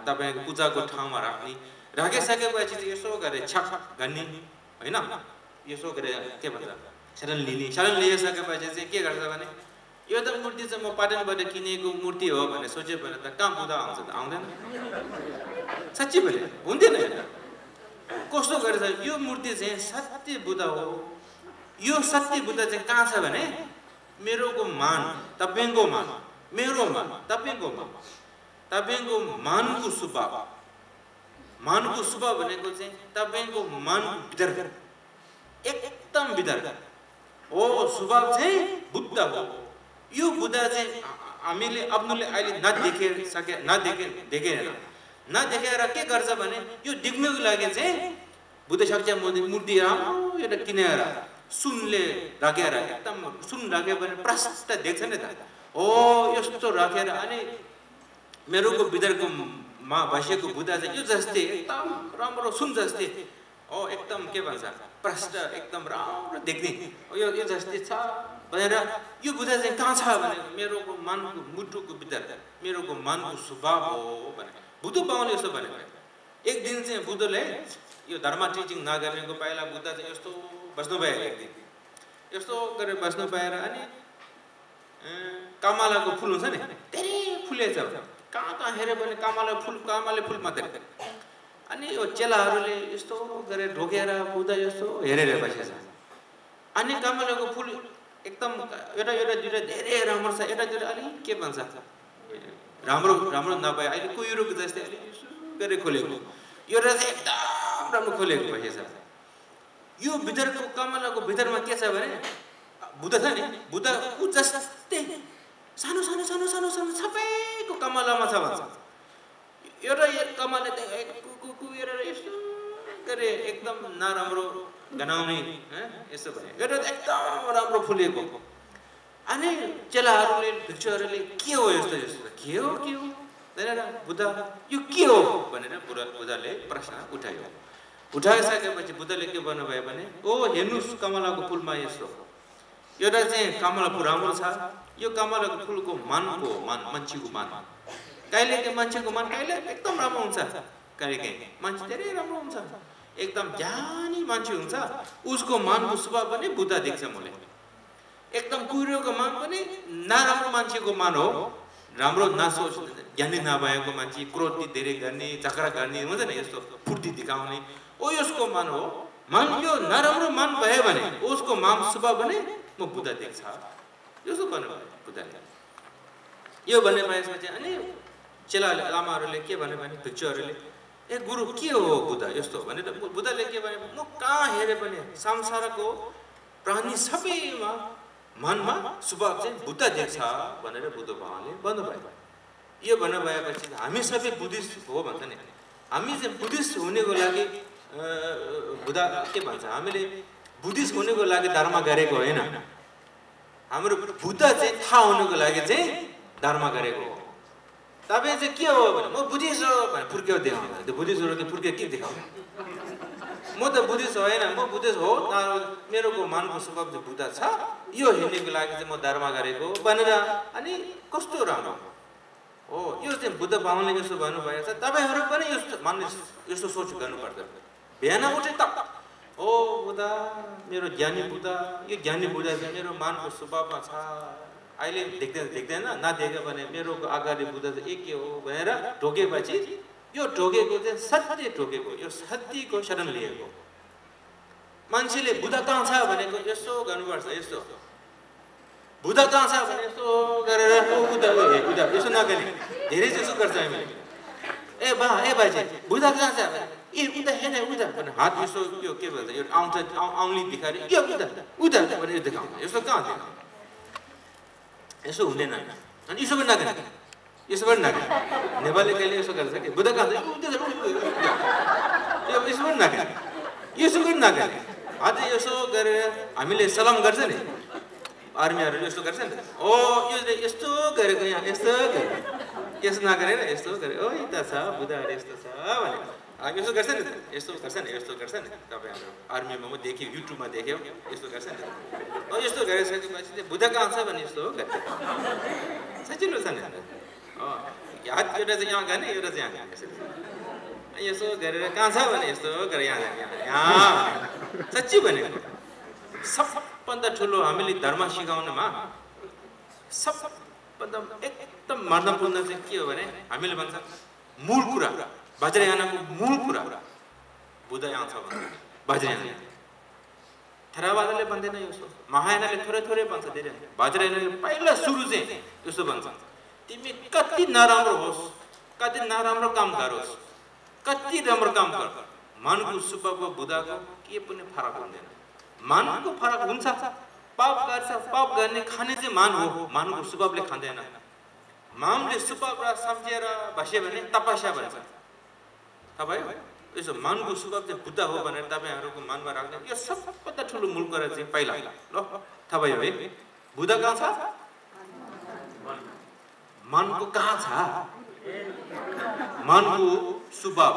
तपाईँको पूजाको ठाउँमा राख्ने। राखिसकेपछि चाहिँ यसो गरेर छक गर्ने होइन? यसो गरेर के भन्छ? शरण लिने। शरण लिइसकेपछि चाहिँ के गर्छ भने यो त मूर्ति चाहिँ म पाटनबाट किनेको मूर्ति हो भनेर सोच्यो भने त कहाँ बुद्ध आउँछ त? आउँदैन। साँच्ची भने हेर कस्तो गरेछ? यो मूर्ति चाहिँ सत्य बुद्ध हो। यो सत्य बुद्ध चाहिँ कहाँ छ भने मेरोको मान तपाईँको मान मेरो मान तपाईँको मान तपाईँको मानको स्वभाव। मानको स्वभाव भनेको चाहिँ तपाईँको मानको भित्र एकदम भित्र हो स्वभाव चाहिँ बुद्ध हो। यो बुद्ध चाहिँ हामीले आफ्नोले अहिले नदेखे सके नदेखे देखेन नदेखेर के गर्छ भने यो देख्नुको लागि चाहिँ बुद्ध मोदी मूर्ति राम्रो एउटा किनेर सुनले राखेर एकदम सुन राख्यो भने प्रष्ट देख्छ नि त। हो यस्तो राखेर अनि मेरोको मा बसेको बुद्ध चाहिँ यो जस्तै एकदम राम्रो सुन जस्तै हो एकदम के भन्छ प्रष्ट एकदम राम्रो देख्ने। यो यो जस्तै छ भनेर यो बुद्ध चाहिँ कहाँ छ भने मेरोको मनको मुटुको भित्र मेरोको मनको स्वभाव हो भने बुद्ध पाउने यस्तो भनेको एक दिन चाहिँ बुद्धले यो धर्म टिचिङ नगर्नेको पहिला बुद्ध चाहिँ यस्तो बस्नुभयो एक दिन। यस्तो गरेर बस्नु पाएर अनि कमलाको फुल हुन्छ नि धेरै फुलेछ कहाँ कहाँ हेऱ्यो भने कमला फुल कमले फुल मात्रै। अनि यो चेलाहरूले यस्तो गरेर ढोकेर बुद्ध यस्तो हेरेर बसेछ। अनि कमलाको फुल एकदम एउटा एउटा दुइटा धेरै राम्रो छ एउटा दुइटा अलिक के भन्छ? राम्रो राम्रो नभए अहिले कुहिरोको जस्तै यसो गरेर खोलेको। एउटा चाहिँ एकदम राम्रो खोलेको भएछ यो भित्रको कमलाको भित्रमा के छ भने बुद्ध छ नि बुद्ध ऊ जस्तै सानो सानो सानो सानो सानो सबैको कमलामा छ भन्छ। एउटा यो कमलले त एक कु कु कु गरेर यस्तो गरे एकदम नराम्रो गनाउने हँ, यस्तो भने एउटा एकदम राम्रो फुलेको। अनि चेलाहरूले भिक्षुहरूले के हो यस्तो यस्तो? के हो के हो भनेर बुद्ध यो के हो भनेर बुद्ध बुद्धले प्रश्न उठायो। उठाइसकेपछि बुद्धले के भन्नुभयो भने ओ हेर्नुहोस् कमलाको फुलमा यस्तो एउटा चाहिँ कमला राम्रो छ। यो कमलाको फुलको मानको मान मान्छेको मान। कहिले त्यो मान्छेको मन? कहिले? एकदम राम्रो हुन्छ। कहिले काहीँ मान्छे धेरै राम्रो हुन्छ। एकदम ज्ञानी मान्छे हुन्छ। उसको मानको स्वभाव पनि बुद्ध देख्छ मैले। एकदम कुहिरोको मान पनि नराम्रो मान्छेको मान हो। राम्रो नसोच ज्ञानी नभएको मान्छे क्रोध धेरै गर्ने चक्रा गर्ने हुन्छ नि यस्तो फुर्ती देखाउने। ओ यसको मान हो। मान यो नराम्रो मान भयो भने उसको मान स्वभाव भने म बुद्ध देख्छ। यस्तो भन्नुभयो बुद्धले यो भन्ने भएपछि चाहिँ अनि चेलाहरूले लामाहरूले के भन्यो भने भिक्षुहरूले ए गुरु के हो बुद्ध यस्तो भनेर बुद्धले के भने म कहाँ हेरेँ पनि संसारको प्राणी सबैमा मनमा स्वभाव चाहिँ बुद्ध देख्छ भनेर बुद्ध भगवान्ले भन्नुभयो। यो भन्नुभएपछि हामी सबै बुद्धिस्ट हो भन्छ नि। हामी चाहिँ बुद्धिस्ट हुनेको लागि बुद्ध के भन्छ हामीले बुद्धिस्ट हुनुको लागि धर्म गरेको होइन। हाम्रो बुद्ध चाहिँ थाहा हुनुको लागि चाहिँ धर्म गरेको हो। तपाईँ चाहिँ के हो भने म बुद्धिस्ट हो भने फुर्क्यो देखाउँछ त्यो बुद्धिस्ट हो कि फुर्क्यो के देखाउँछ म त बुद्धिस्ट होइन म बुद्धिस्ट हो मेरो मनको स्वभाव चाहिँ बुद्ध छ। यो हिँड्नेको लागि चाहिँ म धर्म गरेको भनेर अनि कस्तो राम्रो हो? यो चाहिँ बुद्ध बाहुनले यस्तो भन्नुभएको छ। तपाईँहरू पनि यस्तो मान्ने यस्तो सोच गर्नुपर्छ। बिहान उठे त ओ बुद्ध मेरो ज्ञानी बुद्ध यो ज्ञानी बुद्ध चाहिँ मेरो मानको स्वभावमा छ। अहिले देख्दैन देख्दैन नदेख्यो भने मेरो अगाडि बुद्ध चाहिँ के हो भनेर ढोकेपछि यो ढोकेको चाहिँ सत्य ढोकेको यो सत्यको शरण लिएको। मान्छेले बुद्ध कहाँ छ भनेको यसो गर्नुपर्छ यस्तो बुद्ध कहाँ छ भने यस्तो गरेर बुद्ध ए बुद्ध यसो नगर्ने धेरै जसो गर्छ हामीले। ए बा ए बाजे बुद्ध कहाँ छ ए उता हेर्न उता। भने हात यसो यो के भन्छ यो आउँछ औँली देखाएर यो उता उता। भनेर देखाउँछ यस्तो कहाँ देखाउँछ? यसो हुँदैन अनि यसो पनि नगर्ने। यसो पनि नगर्ने नेपाली कहिले यसो गर्छ कि? बुद्ध कहाँ यसो पनि नगर्ने यसो पनि नगर्ने अझै यसो गरेर हामीले सलाम गर्छ नि। आर्मीहरू यस्तो गर्छ नि। ओ यो यस्तो गरेको यहाँ यस्तो गरे यस्तो नगरेर यस्तो गरे ओ यता छ बुद्धाहरू यस्तो छ भनेको यसो गर्छ नि। यस्तो गर्छ नि यस्तो गर्छ नि। तपाईँहरू आर्मीमा म देखेँ युट्युबमा देख्यो। यस्तो गर्छ नि। यस्तो गरिसकेपछि बुद्ध कहाँ छ भने यस्तो हो सजिलो छ नि। हात एउटा चाहिँ यहाँ गर्ने एउटा चाहिँ यहाँ गर्ने यसो गरेर कहाँ छ भने यस्तो गरेर यहाँ जाने यहाँ साँच्ची भनेको सबभन्दा ठुलो हामीले धर्म सिकाउनुमा सबभन्दा एकदम महत्त्वपूर्ण चाहिँ के हो भने हामीले भन्छ मूल कुरा। वज्रयानको मूल कुरा। बुद्ध यहाँ छ भने वज्रयान थेरावादले भन्दैन यसो महायानले थोरै थोरै भन्छ धेरै। वज्रयानले पहिला सुरु चाहिँ यसो भन्छ। तिमी कति नराम्रो होस् कति नराम्रो काम गरोस् कति राम्रो काम गर। मनको स्वभावको बुधाको के पनि फरक हुँदैन। मानको फरक हुन्छ। पाप गर्छ पाप गर्ने खाने चाहिँ मान हो मानको स्वभावले खाँदैन। मामले स्वभावलाई सम्झेर बस्यो भने तपस्या भन्छ। तपाईँ यसो मनको स्वभाव चाहिँ बुद्ध हो भनेर तपाईँहरूको मनमा राख्ने यो सबभन्दा ठुलो मूल कुरा चाहिँ पहिला। ल भयो है बुद्ध कहाँ छ? मनको कहाँ छ? मनको स्वभाव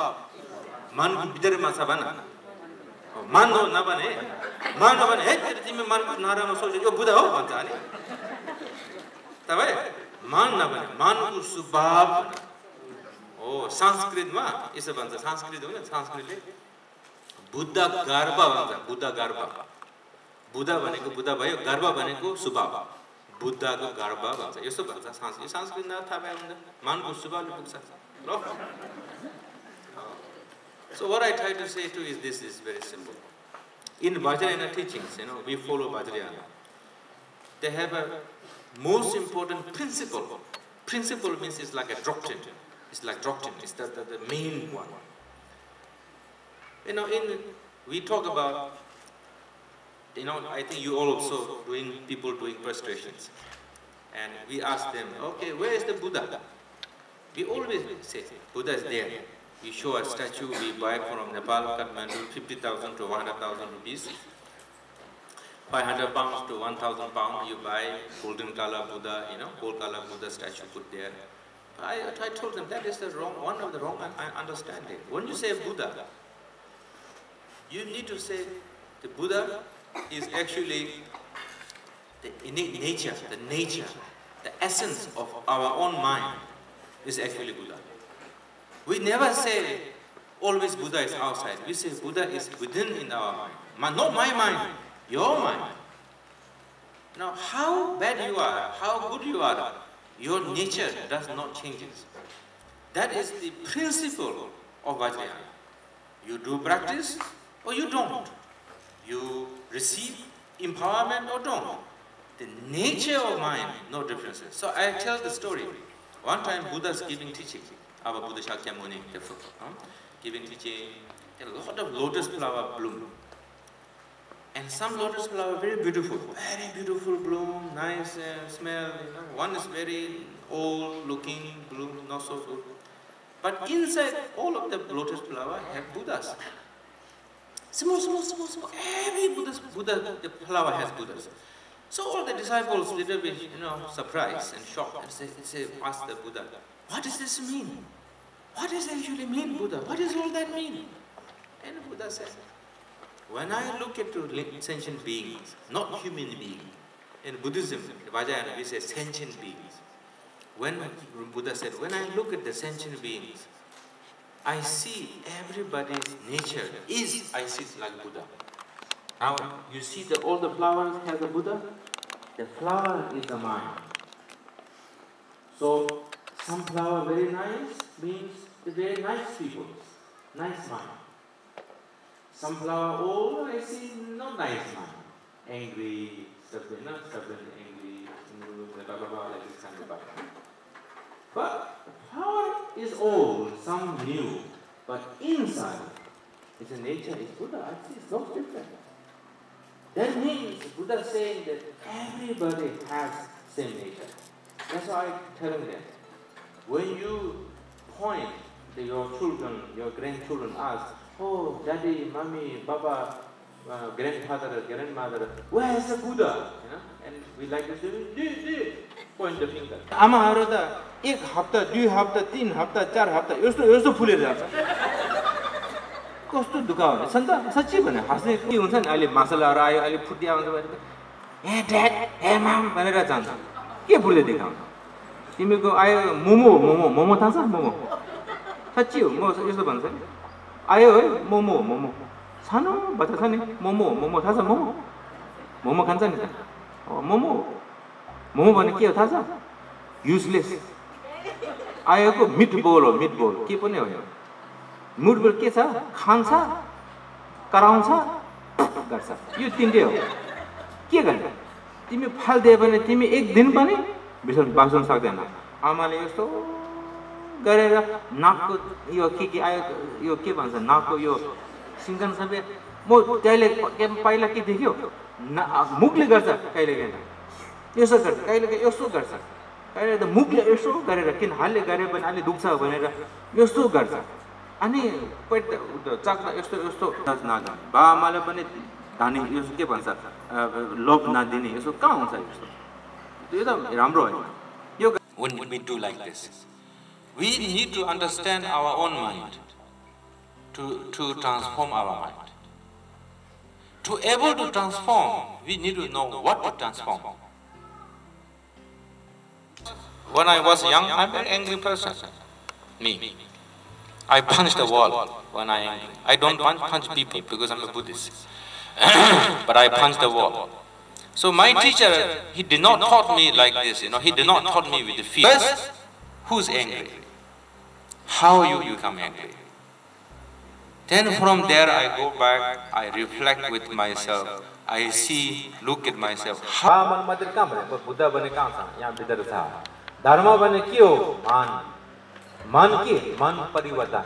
मनको भित्रमा छ भन। मान हो नभने मान हो भने है तिमी मनको नराम्रो सोच यो बुद्ध हो? भन्छ अनि। तपाईँ मान नभने मानको स्वभाव हो संस्कृतमा यसो भन्छ संस्कृत हो नि संस्कृतले बुद्ध गर्भ भन्छ बुद्ध गर्भ। बुद्ध भनेको बुद्ध भयो गर्भ भनेको स्वभाव buddha go garba ba yeso ba sanskrit sanskrit na ta ba unda man go suba lu no so what i try to say to is this is very simple. In vajrayana teachings you know we follow vajrayana. They have a most important principle. Principle means it's like a doctrine. It's like doctrine. It's the, the, the main one. You know in we talk about you know, I think you all also doing people doing prostrations, and we ask them, okay, where is the Buddha? We always say Buddha is there. We show a statue we buy from Nepal, Kathmandu, 50,000 to 100,000 rupees. 500 pounds to 1,000 pounds, you buy golden color Buddha, you know, gold color Buddha statue put there. I, I told them that is the wrong, one of the wrong understanding. When you say Buddha, you need to say the Buddha is actually the innate nature, the nature, the essence of our own mind is actually Buddha. We never say always Buddha is outside. We say Buddha is within in our mind. Not my mind, your mind. Now, how bad you are, how good you are, your nature does not change. That is the principle of Vajrayana. You do practice or you don't. You receive empowerment or don't. the nature of mind, no differences. So I tell the story. One time Buddha's giving teaching, our Buddha Shakyamuni, um, giving teaching, a lot of lotus flower bloom. And some lotus flower very beautiful, very beautiful bloom, nice uh, smell. You know. One is very old looking bloom, not so good. But inside all of the lotus flower have Buddhas. Every Buddha, the flower has Buddhas. So all the disciples little bit, you know, surprised and shocked and say, say, ask the Buddha, what does this mean? What does it actually mean, Buddha? What does all that mean? And Buddha said, when I look at sentient beings, not human beings, in Buddhism, Vajrayana, we say sentient beings. When Buddha said, when I look at the sentient beings, I see everybody's nature is, I see like Buddha. Now, you see that all the flowers have a Buddha? The flower is the mind. So, some flower very nice means the very nice people, nice mind. Some flower, oh, I see not nice mind. Angry, stubborn, not stubborn, angry, blah, blah, blah, like this kind of. But flower is old, some new, but inside, its nature is Buddha. See it's no different. That means Buddha saying that everybody has same nature. That's why I'm telling them. When you point to your children, your grandchildren ask, oh, daddy, mommy, baba, uh, grandfather, grandmother, where's the Buddha? You know? आमाहरू त एक हप्ता दुई हप्ता तिन हप्ता चार हप्ता यस्तो यस्तो फुलेर जान्छ कस्तो दुःख हुने छ नि त साँच्ची भने हाँस्ने के हुन्छ नि अहिले मसलाहरू आयो अहिले फुटी आउँछ भने ए ड्याड ए माम भनेर जान्छ के फुले देखाउँछ तिमीको आयो मोमो मोमो मोमो थाहा छ मोमो साँच्ची हो म यस्तो भन्छ नि आयो है मोमो मोमो सानो बच्चा छ नि मोमो मोमो थाहा छ मोमो मोमो खान्छ नि त मोमो मोमो भने के हो थाहा छ युजलेस आएको मिट बोल हो मिट बोल के पनि होइन मुडबुल के छ खान्छ कराउँछ गर्छ यो तिनटै हो के गर्ने तिमी फालिदियो भने तिमी एक दिन पनि बिसाउनु बाँच्नु सक्दैन आमाले यस्तो गरेर नाकको यो के के आयो यो के भन्छ नाकको यो सिङ्गन सबै म त्यहिले पहिला के देख्यो ना मुखले गर्छ कहिले कहिले? यसो गर्छ कहिले कहिले यसो गर्छ। कहिले त मुखले यसो गरेर किन हालले गऱ्यो भने अलि दुख्छ भनेर यस्तो गर्छ। अनि पेट चाक्दा यस्तो यस्तो। नजाने बाबाआमाले पनि धाने यो के भन्छ? लोभ नदिने यसो कहाँ हुन्छ यस्तो? यो त राम्रो होइन। यो when we do like this we need to understand our own mind to to transform our mind. To able to transform we need to know what to transform when i was young i'm an angry person me I punch the wall when I angry. I don't punch, punch people because I'm a Buddhist. but I punch the wall. So my teacher, he did not taught me like this, you know, he did not taught me with the fear. First, who's angry? How you you become angry? Then from there I go back, I reflect with myself, I see, look at myself. मन मात्र कहाँ भने बुद्ध भने कहाँ छ यहाँ भित्र छ धर्म भने के हो मान मन के मन परिवर्तन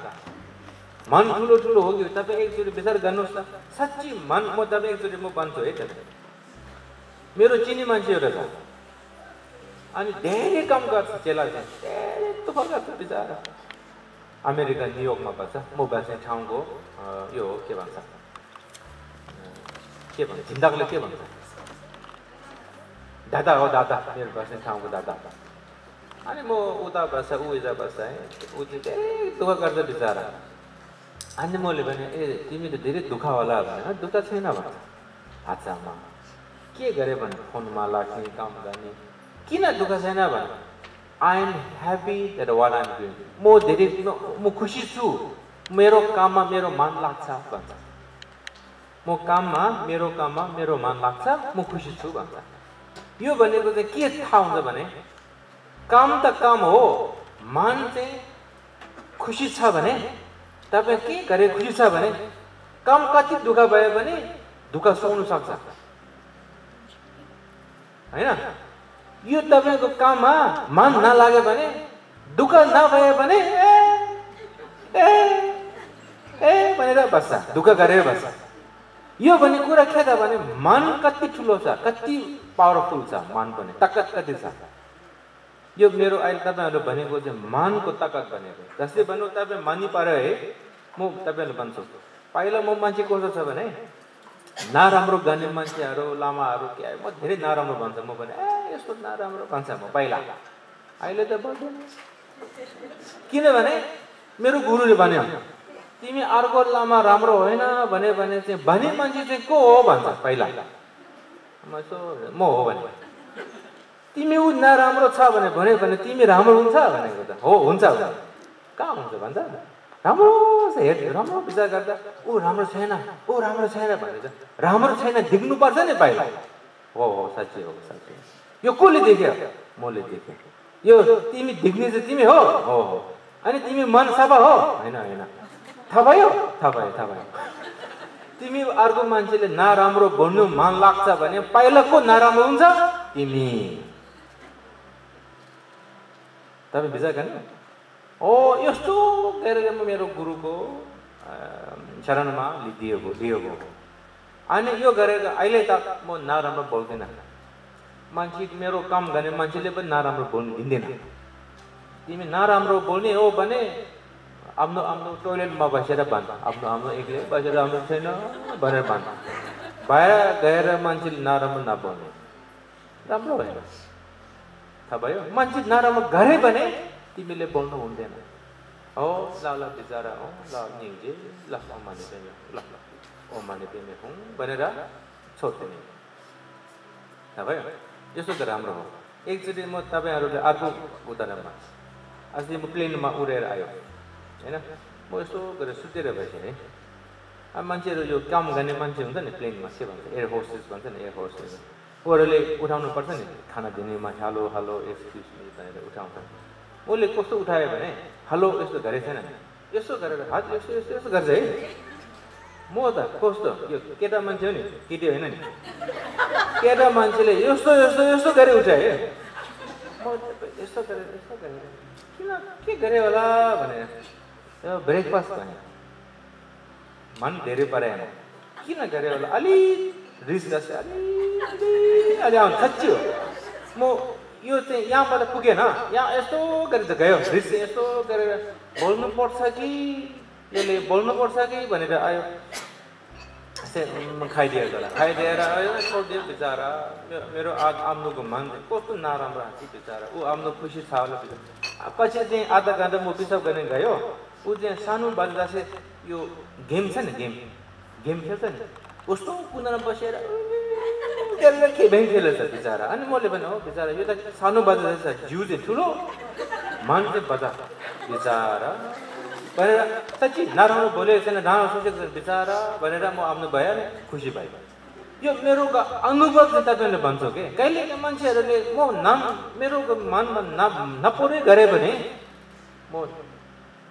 मन ठुलो ठुलो हो कि तपाईँ एकचोटि विचार गर्नुहोस् त साँच्ची मन म तपाईँ एकचोटि म भन्छु है तपाईँ मेरो चिनी मान्छे एउटा छ अनि धेरै काम गर्छ चेला चाहिँ धेरै दुःख गर्छ बिचरा अमेरिका न्युयोर्कमा बस्छ म बस्ने ठाउँको यो हो के भन्छ के भन्छ झिन्दाकले के भन्छ दादा हो दादा मेरो बस्ने ठाउँको दादा अनि म उता बस्छ ऊ यता बस्छ है ऊ चाहिँ दुःख गर्छ बिचरा अनि मैले भने ए तिमी त धेरै दुःख होला भने दुःख छैन भन्छ आच्छामा के गरे भने फोनमा लाग्ने काम गर्ने किन दुःख छैन भने am happy that what I'm doing म धेरै म खुसी छु मेरो काममा मेरो मन लाग्छ भन्छ म काममा मेरो काममा मेरो मन लाग्छ म खुसी छु भन्छ यो भनेको चाहिँ के थाहा हुन्छ भने काम त काम हो मन चाहिँ खुसी छ भने तपाईँ के गरे खुसी छ भने काम कति दुःख भयो भने दुःख सुहाउनु सक्छ होइन यो तपाईँको काममा मन नलाग्यो भने दुःख नभए भने ए भनेर बस्छ दुःख गरेर बस्छ। यो भन्ने कुरा के त भने मन कति ठुलो छ कति पावरफुल छ मन पनि ताकत कति छ। यो मेरो अहिले तपाईँहरू भनेको चाहिँ मनको ताकत भनेको जस्तै भन्नु तपाईँ मानि पऱ्यो है म तपाईँहरूलाई भन्छु। पहिला म मान्छे कस्तो छ भने नराम्रो गर्ने मान्छेहरू लामाहरू के म धेरै नराम्रो भन्छ। म भने यस्तो नराम्रो भन्छ म पहिला। अहिले त भन्दैन किनभने मेरो गुरुले भन्यो तिमी अर्को लामा राम्रो होइन भने भने चाहिँ भने मान्छे चाहिँ को हो? भन्छ पहिला। म यसो म हो भने तिमी ऊ नराम्रो छ भने भन्यो भने तिमी राम्रो हुन्छ भनेको त। हो हुन्छ कहाँ हुन्छ भन्छ। राम्रो छ हेर राम्रो विचार गर्दा। ऊ राम्रो छैन ऊ राम्रो छैन भनेर राम्रो छैन देख्नुपर्छ नि पहिला। हो हो साँच्ची हो साँच्ची। यो कसले देख्यो? मैले देखेँ। यो तिमी देख्ने चाहिँ तिमी हो? हो हो। अनि तिमी मन सफा हो? होइन होइन। थाहा भयो? थाहा भयो थाहा भयो। तिमी अर्को मान्छेले नराम्रो भन्नु मन लाग्छ भने पहिला को नराम्रो हुन्छ? तिमी। तपाईँ विचार गर्ने हो यस्तो गरेर म मेरो गुरुको शरणमा लिदिएको लिएको अनि यो गरेर अहिले त म नराम्रो बोल्दिनँ। मान्छे मेरो काम गर्ने मान्छेले पनि नराम्रो बोल्नु दिँदैन। तिमी नराम्रो बोल्ने हो भने आफ्नो आफ्नो टोइलेटमा बसेर भन्छ आफ्नो आफ्नो एक्लै बसेर राम्रो छैन भनेर भन्छ बाहिर गएर मान्छेले नराम्रो नबोल्ने। राम्रो होइन थाहा भयो? मान्छे नराम्रो गरे भने तिमीले बोल्नु हुँदैन। हो ल ल बिचरा हो ल निङ्जे ल माने ल ल। ओ माने पेमे हुँ भनेर छोड्दिने। थाहा भयो? यसो त राम्रो हो। एकचोटि म तपाईँहरूले अर्को उदाहरणमा अस्ति म प्लेनमा उडेर आयो होइन? म यसो गरेर सुतेर भएछु है? अब मान्छेहरू यो काम गर्ने मान्छे हुन्छ नि प्लेनमा के भन्छ? एयर होस्टेस भन्छ नि एयर होस्टेस उठाउनु पर्छ नि खाना दिनेमा हेलो हेलो एक्सक्युज भनेर उठाउँछ। उसले कस्तो उठायो भने हेलो यस्तो गरेको छैन। यसो गरेर हजुर यस्तो यस्तो यस्तो गर्छ है? म त कस्तो? यो केटा मान्छे हो नि? केटी होइन नि? केटा मान्छेले यस्तो यस्तो यस्तो गरे उठायो म यस्तो गरेर यस्तो गरेर किन के गरे होला भनेर। ब्रेकफास्ट भने मन धेरै परेन किन गरे होला? अलि रिस गर्छ अलि अलि आउनु। साँच्ची हो। म यो चाहिँ यहाँबाट पुगेन। यहाँ यस्तो गरेर गयो। रिस यस्तो गरेर बोल्नु पर्छ कि यसले बोल्नु पर्छ कि भनेर आयो। खाइदिएर होला खाइदिएर आयो छोडिदियो बिचरा। मेरो आज आम्नुको मन चाहिँ कस्तो नराम्रो हाँसी बिचरा। ऊ आम्नु खुसी छ होला बिचरा। पछि चाहिँ आधा घन्टा म पिसाब गर्ने गयो। ऊ चाहिँ सानो बाजा चाहिँ यो गेम छ नि गेम। गेम खेल्छ नि। कस्तो कुनामा बसेर त्यसले खेपेङ खेलेछ बिचरा। अनि मैले भने हो बिचरा यो त सानो बाजा छ। जिउ चाहिँ ठुलो। मन चाहिँ बजा। बिचरा। भनेर साँच्ची नराम्रो बोलेको छैन नराम्रो सोचेको छैन भनेर म आफ्नो नि खुसी भयो यो मेरो अनुभव चाहिँ तपाईँले भन्छौ कि? कहिले मान्छेहरूले म नाम मेरो मनमा न नपुरै गरेँ भने म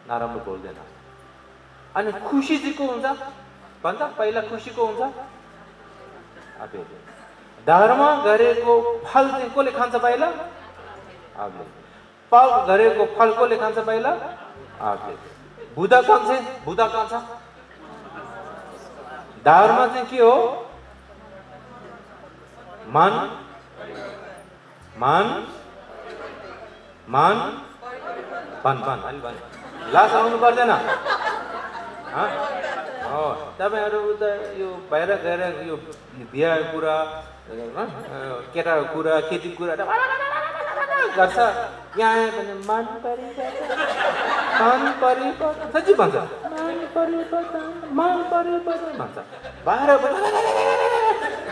नराम्रो बोल्दैन। अनि खुसी चाहिँ को हुन्छ? भन्छ? पहिला खुसी को हुन्छ धर्म गरेको फल चाहिँ कसले खान्छ पहिला? पाप गरेको फल कसले खान्छ पहिला? आफूले। छ बुधा कहाँ छ धर्म चाहिँ के हो मन मन मन भन भन लास आउनु पर्दैन हो तपाईँहरू त यो बाहिर गएर यो बिहा कुरा केटाको कुरा केटीको कुरा गर्छ। यहाँ आयो भने मन मन भन्छ। बाहिर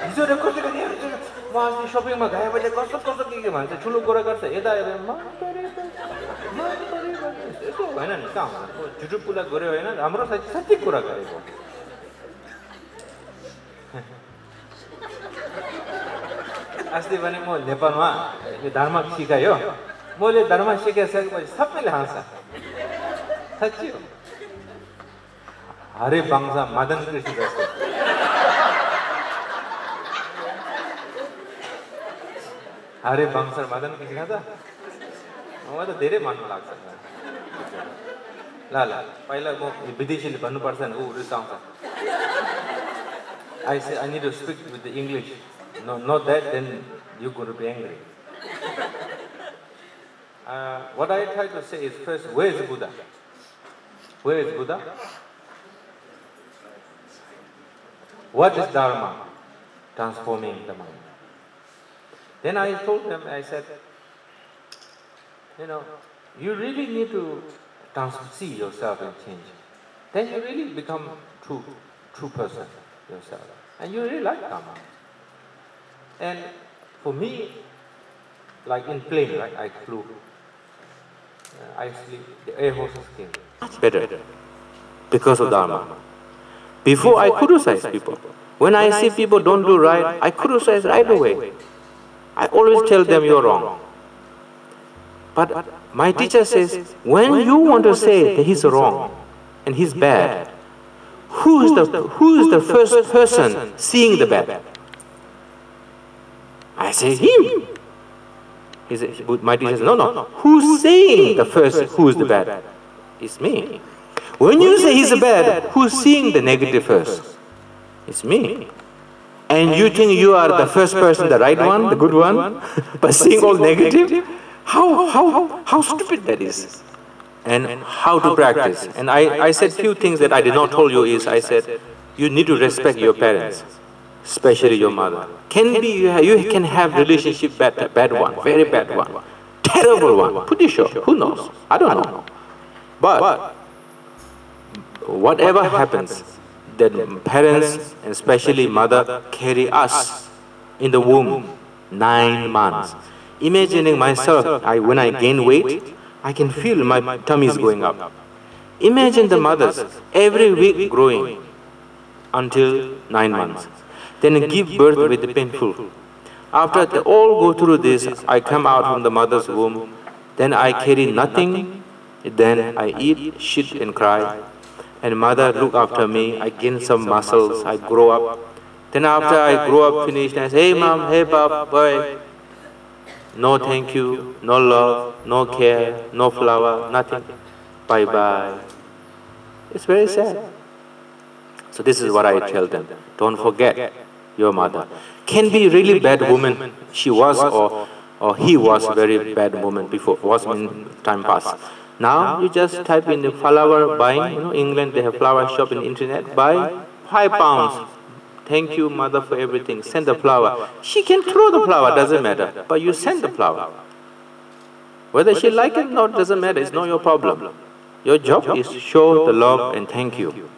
हिजो कस्तो म अस्ति सपिङमा गएँ भने कस्तो कस्तो के के भन्छ ठुलो कुरा गर्छ। यता हेरेर मन परि मन परि यसो होइन नि कहाँ झुटु कुरा गऱ्यो होइन हाम्रो साँच्ची साँच्ची कुरा गरेको अस्ति भने म नेपालमा यो धर्म सिकायो मैले धर्म सिकाइसकेपछि सबैले हाँस्छ। साँच्ची हो? हरे वंश मदन कृषि जस्तो। हरे वंशर मदन किसिम त मलाई त धेरै मन लाग्छ। ल ल पहिला म विदेशीले भन्नुपर्छ नि ऊ रुचाउँछ। I say I need to speak with the English. No, not that, then you're going to be angry. Uh, what I try to say is first, where is Buddha? Where is Buddha? What is Dharma? Transforming the mind. Then I told them, I said, you know, you really need to see yourself and change. Then you really become true, true person yourself. And you really like Dharma. And for me, like in plane, right, I flew. Uh, I sleep, the air hostess came. Better. Because of Dharma. Before I criticize people. When I see people don't do right, I criticize right away. I always tell them you're wrong. But my teacher says, when you want to say that he's wrong and he's bad, who is the, who is the first person seeing the bad? I say him. He says, my teacher says, no, no. no. Who's saying the first who is the bad? It's me. When you say he's a bad, who's seeing the negative first? It's me. And you think you are the first person, the right one, the good one, but seeing all negative? How, how, how stupid that is. And how to practice. And I, I said few things that I did not tell you is, I said, you need to respect your parents, especially your mother. Can be, you, you can have relationship bad, bad one, very bad one, terrible one, pretty sure, who knows? I don't know. But whatever happens, that parents, and especially mother, carry us in the womb nine months. Imagining myself, I, when I gain weight, I can feel my tummy is going up. Imagine the mothers every week growing until nine months. Then give birth with painful. After they all go through this, I come out from the mother's womb. Then I carry nothing. Then I eat, shit, and cry and mother look after me, I gain some muscles, I grow up. Then after I grow up, finish, I say, hey mom, hey pop, boy. No thank you, no love, no care, no flower, nothing. Bye bye. It's very sad. So this is what I tell them. Don't forget your mother. Can be really bad woman. She was or, or he was very bad woman before, was in time past. Now you just type in the flower buying, you know, England they have flower shop in internet, buy five pounds. Thank you, mother, for everything. Send the flower. She can throw the flower, doesn't matter. But you send the flower. Whether she like it or not, doesn't matter. It's not your problem. Your job is to show the love and thank you.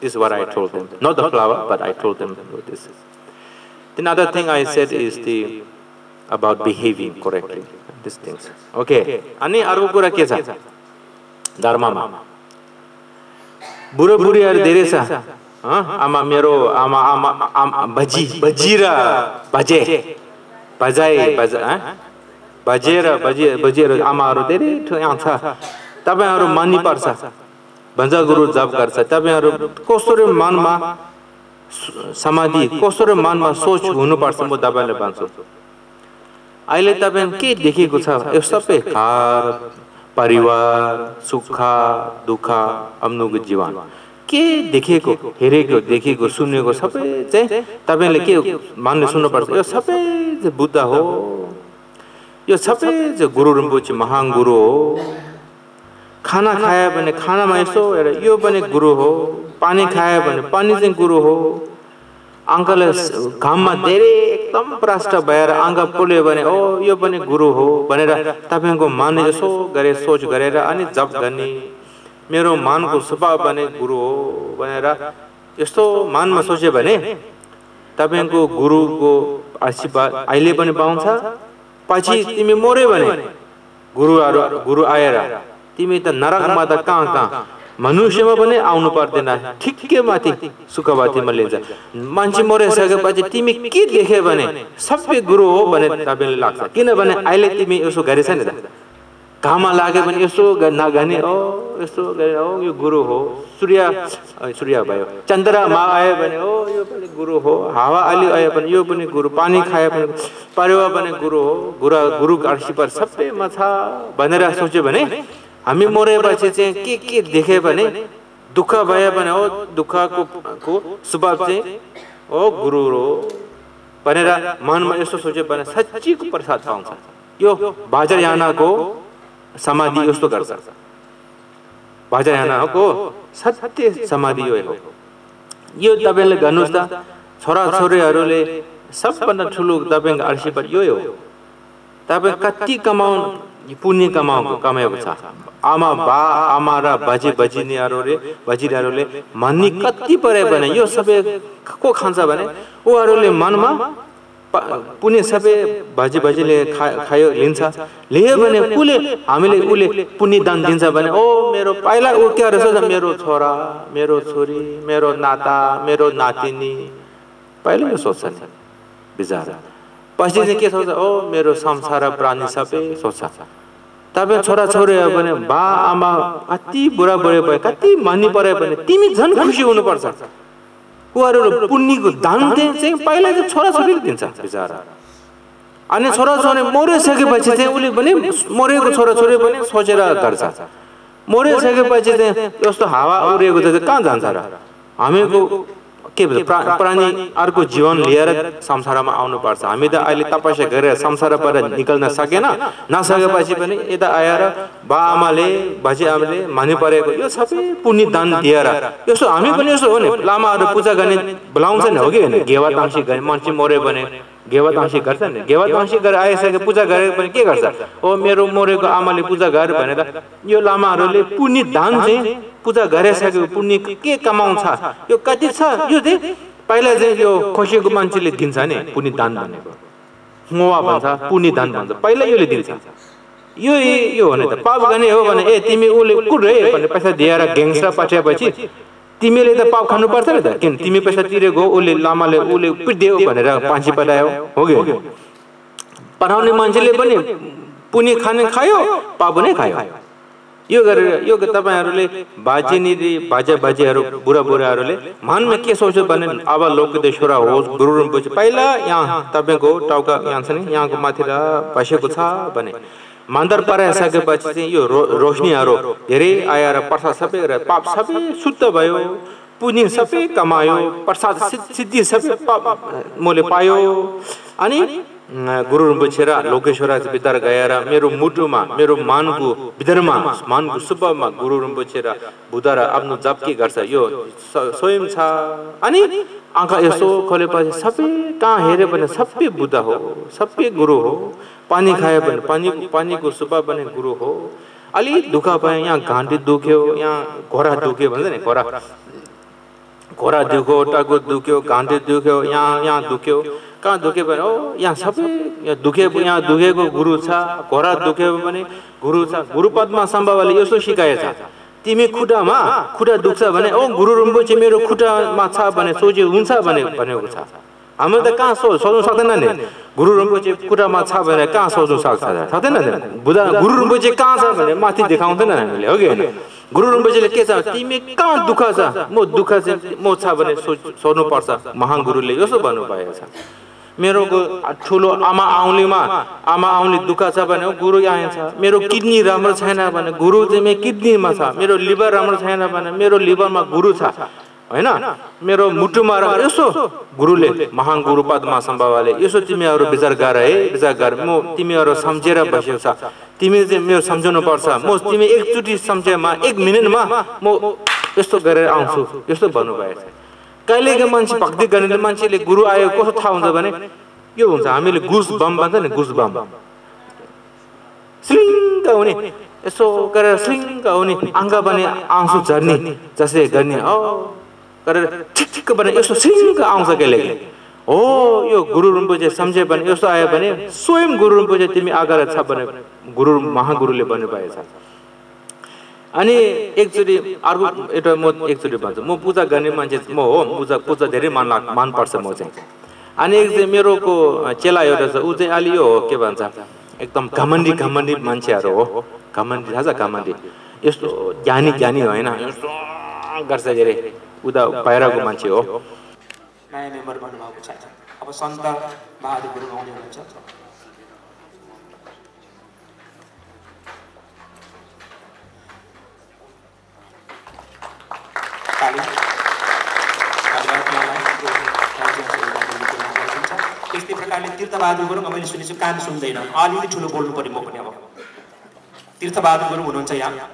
This is what I told them. Not the flower, but I told them this. Another thing I said is the about behaving correctly. These things. Okay. Ani arukura kesa. Dharmama. Buru buri ar deresa. Ama mero ama ama ama baji bajira baje bajai bajai bajera baje bajera ama aru dere to yansa. Tabe aru mani parsa. Banja guru jab karsa. Tabe aru koshore man ma. समाधि कसरी मनमा सोच हुनुपर्छ म तपाईँलाई भन्छु। अहिले तपाईँ के देखेको छ? यो सबै घर परिवार सुख दुःख अम्नुको जीवन। के देखेको हेरेको देखेको सुनेको सबै चाहिँ तपाईँले के मान्नु सुन्नुपर्छ? यो सबै बुद्ध हो। यो सबै गुरु रिम्पोची महान गुरु हो। खाना खायो भने खानामा यसो हेर यो पनि गुरु हो पानी खायो भने पानी चाहिँ गुरु हो। अङ्कले घाममा धेरै एकदम प्रष्ट भएर अङ्क पोल्यो भने ओ यो पनि गुरु हो भनेर तपाईँको मन यसो गरे सोच गरेर अनि जप गर्ने मेरो मनको स्वभाव भने गुरु हो भनेर यस्तो मनमा सोच्यो भने तपाईँको गुरुको आशीर्वाद अहिले पनि पाउँछ। पछि तिमी मऱ्यो भने गुरुहरू गुरु आएर तिमी त नरकमा त कहाँ कहाँ? मनुष्यमा पनि आउनु पर्दैन। ठिकै माथि सुखवातीमा लिन्छ। मान्छे मरिसकेपछि तिमी के देख्यो भने? सबै गुरु हो भने तपाईँले लाग्छ। किनभने अहिले तिमी यसो गरेछ नि त। घाममा लाग्यो भने यसो नगर्ने ओ यसो गरे ओ यो गुरु हो। सूर्य सूर्य भयो। चन्द्रमा आयो भने ओ यो पनि गुरु हो। हावा अलि आयो भने यो पनि गुरु। पानी खायो भने परेवा पनि गुरु हो। गुरु गुरु अर्सी पर सबैमा छ भनेर सोच्यो भने हामी मरेपछि चाहिँ के के देख्यो भने दुःख भयो भने हो दुःखको को स्वभाव चाहिँ ओ गुरु हो भनेर मनमा यसो सोच्यो भने साँच्चीको प्रसाद पाउँछ यो बाजारयानाको समाधि यस्तो गर्छ बाजारयानाको सत्य समाधि यो हो यो तपाईँले गर्नुहोस् त छोराछोरीहरूले सबभन्दा ठुलो तपाईँको आशीर्वाद यो हो तपाईँ कति कमाउनु पुण्य कमाउनु कमाएको छ आमा बा आमा र बाजे बजिनीहरूले बजिनीहरूले भन्ने कति पऱ्यो भने यो सबै को खान्छ भने उहाँहरूले मनमा पुण्य सबै बाजे बजीले खा खायो लिन्छ लियो भने उसले हामीले उसले पुण्य दान दिन्छ भने ओ मेरो पहिला ऊ के रहेछ मेरो छोरा मेरो छोरी मेरो नाता मेरो नातिनी पहिला यो सोच्छ नि बिचरा पछि चाहिँ के सोच्छ ओ मेरो संसार प्राणी सबै सोच्छ तपाईँ छोराछोरी हो भने बा आमा कति बुढा बुढी भयो कति मान्नु पऱ्यो भने तिमी झन् खुसी हुनुपर्छ। उहाँहरू पुण्यको दान चाहिँ पहिला चाहिँ छोराछोरीले दिन्छ बिचरा। अनि छोराछोरी मरिसकेपछि चाहिँ उसले पनि मरेको छोराछोरी पनि सोचेर गर्छ मरिसकेपछि चाहिँ यस्तो हावा उडेको चाहिँ कहाँ जान्छ र? हामीको के प्राणी अर्को जीवन लिएर संसारमा आउनुपर्छ। हामी त अहिले तपस्या गरेर संसारबाट निकल्न सकेन। नसकेपछि पनि यता आएर बा आमाले मानि परेको यो सबै पुण्य दान दिएर यसो हामी पनि यसो हो नि लामाहरू पूजा गर्ने बोलाउँछ नि हो कि होइन? गेवा तामसी गर्ने मान्छे मऱ्यो भने गेवा तामसी गर्छ नि गेवा तामसी गरेर आइसके पूजा गरेर पनि के गर्छ ओ मेरो मरेको आमाले पूजा गर्यो भनेर यो लामाहरूले पुण्य दान चाहिँ पूजा गरिसकेको पुण्य के कमाउँछ यो कति छ यो चाहिँ पहिला चाहिँ यो खोसेको मान्छेले दिन्छ नि पुण्य दान भनेको हुवा भन्छ पुण्य दान भन्छ पहिला योले दिन्छ यो यो हो नि त पाप गर्ने हो भने ए तिमी उसले है भने पैसा दिएर ग्याङ्स्टर पठाएपछि तिमीले त पाप खानुपर्छ नि त। किन? तिमी पैसा तिरेको उसले लामाले उसले पिटिदियो भनेर पाँची पठायो। हो कि? पठाउने मान्छेले पनि पुण्य खाने खायो पाप पनि खायो। यो गरेर यो तपाईँहरूले बाजेनीले बाजे बाजेहरू बुढा बुढाहरूले मनमा के सोच्यो भने अब लोकदेश्वरा होस् गुरु पहिला यहाँ तपाईँको टाउका यहाँ छ नि यहाँको माथि र बसेको छ भने। मन्दर पराइसकेपछि चाहिँ यो रो रोशनीहरू धेरै आएर प्रसाद सबै पाप सबै शुद्ध भयो पुण्य सबै कमायो प्रसाद सिद्धि- सबै मैले पायो। अनि गुरु बछेर लोकेश्वर भित्र गएर मेरो मुटुमा मेरो मानको भित्रमा मानको सुब्बामा गुरु बछेर बुधर आफ्नो जप के गर्छ यो स्वयं छ अनि आँखा यसो खोलेपछि सबै कहाँ हेऱ्यो भने सबै बुद्ध हो सबै गुरु हो पानी खायो भने पानी पानीको सुब्बा पनि गुरु हो अलिक दुःख भयो यहाँ घाँटी दुख्यो यहाँ घोडा दुख्यो भन्छ नि घोडा घोडा दुख्यो टाउको दुख्यो घाँटी दुख्यो यहाँ यहाँ दुख्यो कहाँ दुख्यो भने ओ यहाँ सबै यहाँ दुखे यहाँ दुखेको गुरु छ घोडा दुख्यो भने गुरु छ गुरु पद्मा सम्भवले यसो सिकाएछ। तिमी खुट्टामा खुट्टा दुख्छ भने ओ गुरु रुम्बुची मेरो खुट्टामा छ भने सोचे हुन्छ भने भनेको छ। हामीले त कहाँ सो सोच्नु सक्दैन नि। गुरु रुम्बुची खुट्टामा छ भने कहाँ सोच्नु सक्छ? सक्दैन बुधा गुरु रुम्बुची कहाँ छ भने माथि देखाउँदैन हामीले हो कि होइन? गुरु रुम्बुजीले के छ? तिमी कहाँ दुःख छ? म दुःख चाहिँ म छ भने सोच सोध्नुपर्छ। महान गुरुले यसो भन्नुभएको छ। मेरो ठुलो आमा औँलीमा आमा औँली दुःख छ भने गुरु यहाँ छ। मेरो किडनी राम्रो छैन भने गुरु चाहिँ किडनीमा छ। मेरो लिभर राम्रो छैन भने मेरो लिभरमा गुरु छ। होइन? मेरो मुटुमा र यसो गुरुले महान गुरु पद्मा सम्भावले यसो तिमीहरू विचार गर है। विचार गर। म तिमीहरू सम्झेर बसेको छ। तिमी चाहिँ मेरो सम्झाउनु पर्छ म तिमी एकचोटि सम्झेमा एक मिनटमा म यस्तो गरेर आउँछु। यस्तो भन्नुभएको छ कहिलेको मान्छे भक्ति गर्ने मान्छेले गुरु आयो कस्तो थाहा हुन्छ भने यो हुन्छ हामीले गुस बम भन्छ नि गुस बम स्लिङ्ग हुने यसो गरेर स्लिङ्ग हुने आङ्गा पनि आउँसु झर्ने जसले गर्ने हो गरेर ठिक भने यसो स्लिङ्ग आउँछ कहिले हो यो गुरु रुम्पुजे सम्झे भने यस्तो आयो भने स्वयं गुरु रुम्पुजे तिमी आगर छ भने गुरु महागुरुले भन्नुभएछ अनि एकचोटि अर्को एउटा म एकचोटि भन्छु। म पूजा गर्ने मान्छे म हो। पूजा पूजा धेरै मान लाग मनपर्छ म चाहिँ। अनि एक चाहिँ मेरोको चेला एउटा छ ऊ चाहिँ अलि यो हो के भन्छ? एकदम घमण्डी घमण्डी मान्छेहरू हो। घमण्डी थाहा छ घमण्डी। यस्तो ज्ञानी ज्ञानी होइन। गर्छ के अरे उता बाहिरको मान्छे हो। नयाँ मेम्बर छ अब सन्त बहादुर गुरुङ आउने ताली। धन्यवाद उहाँलाई यो राज्य सेवाको निम्ति उहाँ गर्नुहुन्छ। त्यस्तै प्रकारले तीर्थबहादुर गुरुङ मैले सुनेछु कान सुन्दैन अलिअलि ठुलो बोल्नु पऱ्यो म पनि अब तीर्थबहादुर गुरुङ हुनुहुन्छ यहाँ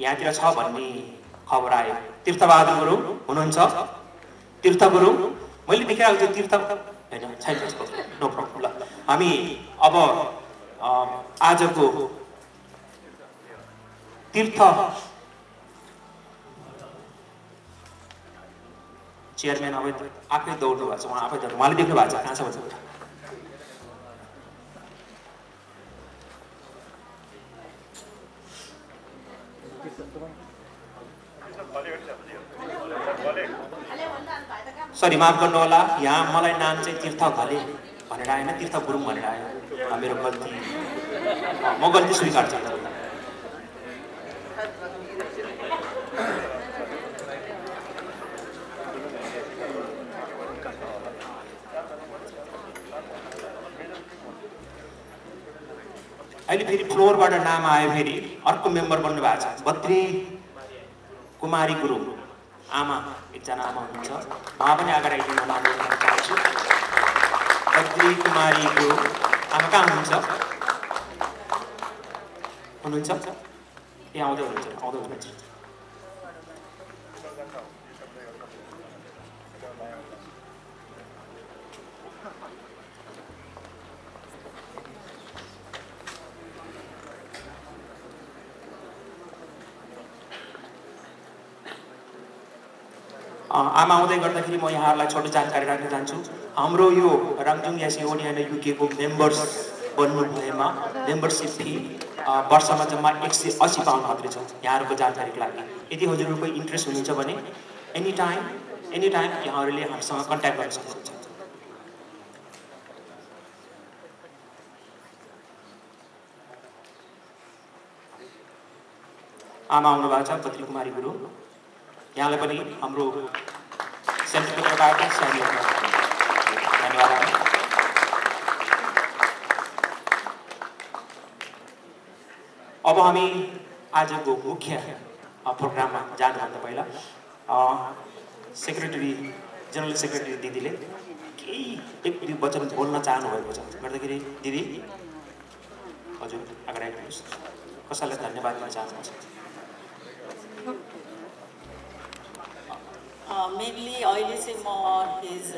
यहाँतिर छ भन्ने खबर आयो तीर्थबहादुर गुरुङ हुनुहुन्छ तीर्थ गुरुङ मैले देखिरहेको छु तीर्थ होइन छैन नो प्रब्लम ल हामी अब आजको तीर्थ चेयरम्यान अब आफै दौड्नु भएको छ उहाँ आफै दौड्नु उहाँले देख्नु भएको छ कहाँ छ भन्छ सरी माफ गर्नु होला यहाँ मलाई नाम चाहिँ तीर्थ घले भनेर आएन तीर्थ गुरुङ भनेर आयो मेरो गल्ती। म गल्ती स्वीकार्छु अहिले फेरि फ्लोरबाट नाम आयो फेरि। अर्को मेम्बर बन्नु भएको छ। बद्री कुमारी गुरुङ आमा एकजना आमा हुनुहुन्छ। उहाँ पनि अगाडि आइदिनु चाहन्छु बद्री कुमारी गुरुङ आमा कहाँ हुनुहुन्छ? हुनुहुन्छ? ए आउँदै हुनुहुन्छ आउँदै हुनुहुन्छ। आमा आउँदै गर्दाखेरि म यहाँहरूलाई छोटो जानकारी राख्न चाहन्छु हाम्रो यो राङजुङ एसिओनी होइन युकेको मेम्बर्स बन्नु भएमा मेम्बरसिप फी वर्षमा जम्मा एक सय अस्सी पाउन्ड मात्रै छ यहाँहरूको जानकारीको लागि। यदि हजुरहरूको इन्ट्रेस्ट हुनुहुन्छ भने एनी टाइम एनी टाइम यहाँहरूले हामीसँग कन्ट्याक्ट गर्न सक्नुहुन्छ। आमा आउनु भएको छ पत्री कुमारी गुरु यहाँलाई पनि हाम्रो धन्यवाद। अब हामी आजको मुख्य प्रोग्राममा जानुभन्दा पहिला सेक्रेटरी जनरल सेक्रेटरी दिदीले केही एक दुई वचन बोल्न चाहनुभएको छ। गर्दाखेरि दिदी हजुर अगाडि आइदिनुहोस् कसैलाई धन्यवाद दिन चाहनुहुन्छ? मेनली अहिले चाहिँ म हिज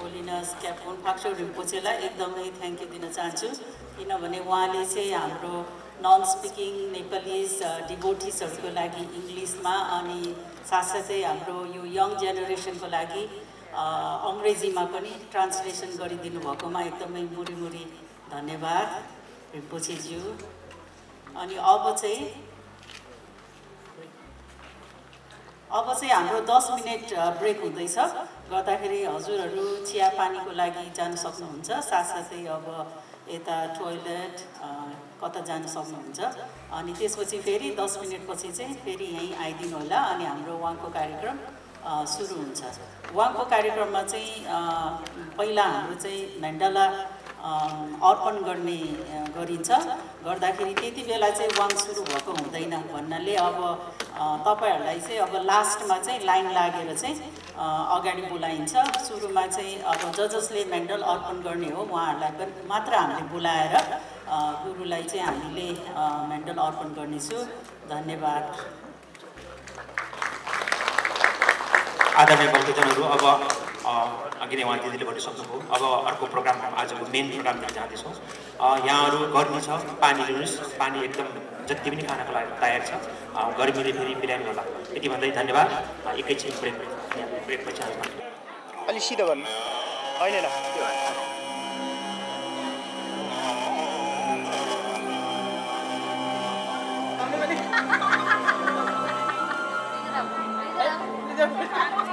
होलिनस क्याप्टन फाक्सो रिम्पोचेलाई एकदमै थ्याङ्क यू दिन चाहन्छु किनभने उहाँले चाहिँ हाम्रो नन स्पिकिङ नेपालीज डिभोटिसहरूको लागि इङ्ग्लिसमा अनि साथसाथै हाम्रो यो यङ जेनेरेसनको लागि अङ्ग्रेजीमा पनि ट्रान्सलेसन गरिदिनु भएकोमा एकदमै मुरी मुरी धन्यवाद रिम्पोछेज्यू अनि अब चाहिँ अब चाहिँ हाम्रो दस मिनट ब्रेक हुँदैछ। गर्दाखेरि हजुरहरू चिया पानीको लागि जान सक्नुहुन्छ। साथसाथै अब यता टोइलेट कता जान सक्नुहुन्छ। अनि त्यसपछि फेरि दस मिनटपछि चाहिँ फेरि यहीँ आइदिनु होला। अनि हाम्रो उहाँको कार्यक्रम सुरु हुन्छ। उहाँको कार्यक्रममा चाहिँ पहिला हाम्रो चाहिँ भेन्डला अर्पण गर्ने गरिन्छ। गर्दाखेरि त्यति बेला चाहिँ वाङ सुरु भएको हुँदैन भन्नाले अब तपाईँहरूलाई चाहिँ अब लास्टमा चाहिँ लाइन लागेर चाहिँ अगाडि बोलाइन्छ। सुरुमा चाहिँ अब ज जसले मेन्डल अर्पण गर्ने हो उहाँहरूलाई पनि मात्र हामीले बोलाएर गुरुलाई चाहिँ हामीले मेन्डल अर्पण गर्नेछु। धन्यवाद। आदरणीय भक्तजनहरू अब अ, अघि नै उहाँ दिदीले भनिसक्नुभयो अब अर्को प्रोग्राम हामी आजको मेन प्रोग्रामतिर जाँदैछौँ। अ, यहाँहरू गर्मी छ पानी लिनुहोस् पानी एकदम जति पनि खानको लागि तयार छ गर्मीले फेरि बिरामी होला। यति भन्दै धन्यवाद। एकैछिन ब्रेक ब्रेकपछि हामी अलिक सिधो गर्नु होइन ल त्यो me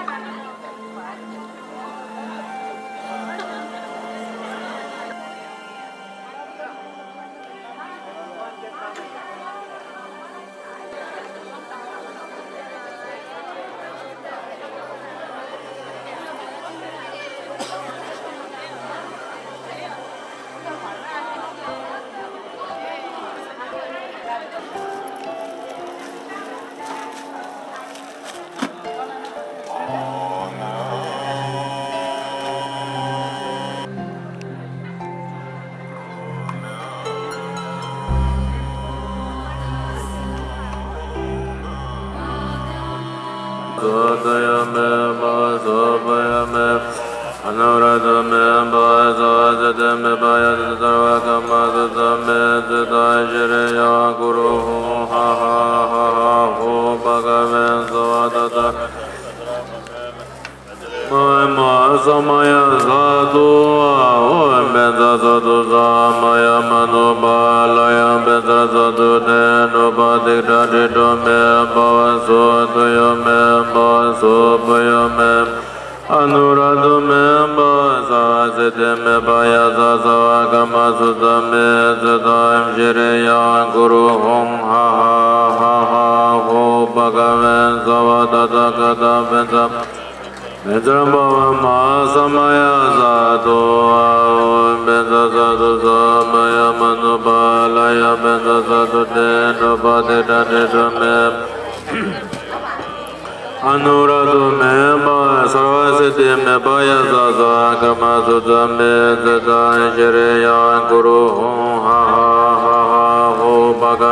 अनुराधो में बाय सर्वसिद्धि में बाय सासा कर्म सुध में सदा श्रेय गुरु हूँ हा हा हा हा हो भग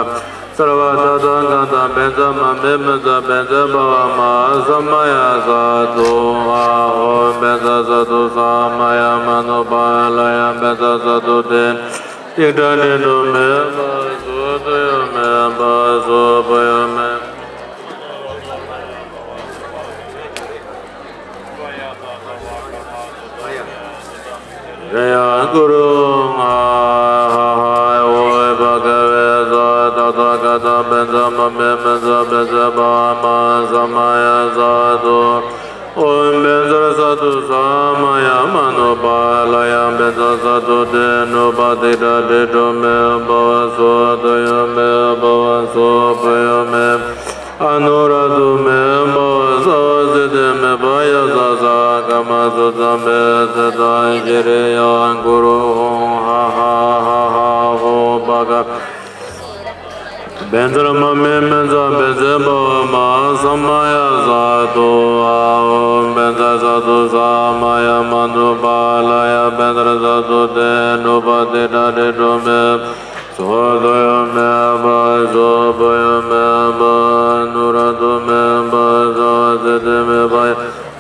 सर्व सदा गदा बेद मिम स बेद भव मा समय साधु हा हो बेद सदु सामय मनोपालय बेद सदु दे इधर नो में Anuradu me mo so zede me baya za ma tu tam be sa ta je re ya guru ha ha ha ha ho ba ga Bendra ma me me za be ze ba ma sa ma ya za tu ha ho Bendra sa tu sa ma ya ma tu ba la ya Bendra sa tu te nu ba te da de tu me Sodaya me ba zobaya me ba nuradu me ba za zete me ba ya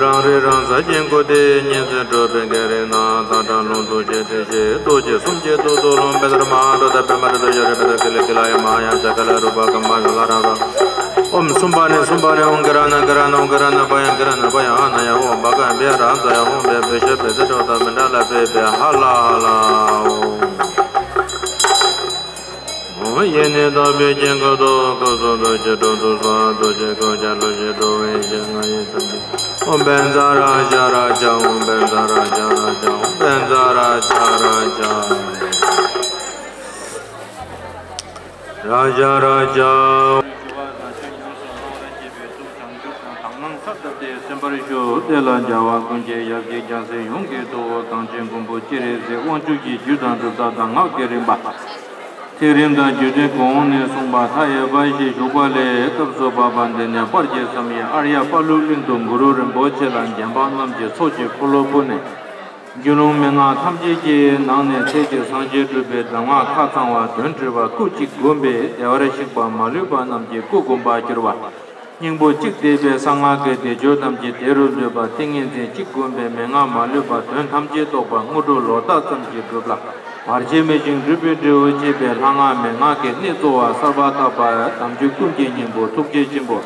rāng rī rāng sā jīng gu tī nyen sī trō pē kē rī nā tā tā lōng tū chē tē chē tō chē sūm chē tō tō lōng pē tā rā mā rō tā pē mā rī tō yā rī pē tā kē lī kē lā yā mā yā chā kā lā rū pā kā mā yā lā rā rā ॐ सुम्बाने सुम्बाने ॐ गराना गराना ॐ गराना भयं गराना भयं आनय ॐ भगं भ्य रां दय ॐ भ्य भ्य शे भ्य दटो ता मंडल भ्य भ्य हला हला ॐ ye ne da be jen go do go so do je do do so do je go ja lo je do we je nga ye sam bi om ben za ra ja ra ja om ben za ra ja ra ja om ben za ra ja ra ja raja raja sembarijo dela jawa kunje yabje jansen yongge do kanchen kumbo chire se wanchu ji judan do da da ngak gerimba Terim da jude kong ne sungpa thaya baishi shukwa le kapso papan tene parche samye arya palu lingtung guru rinpo che lan jenpan lamche soche kulo pune. Gyunung mena thamche che nangne seche sanje drupe dangwa khatsangwa dhuntriwa kuchik gombe dewara shikpa malupa namche kukumba kirwa. Nyingbo chik debe sangha ke de jo tamche teru drupa tingin se chik gombe menga malupa dhun thamche tokpa ngudu lota samche drupla. parche me jing rupi drivu chi pe langa me nga ke ni tuwa sarpa tapa tamchi kumche jimbo tukche jimbo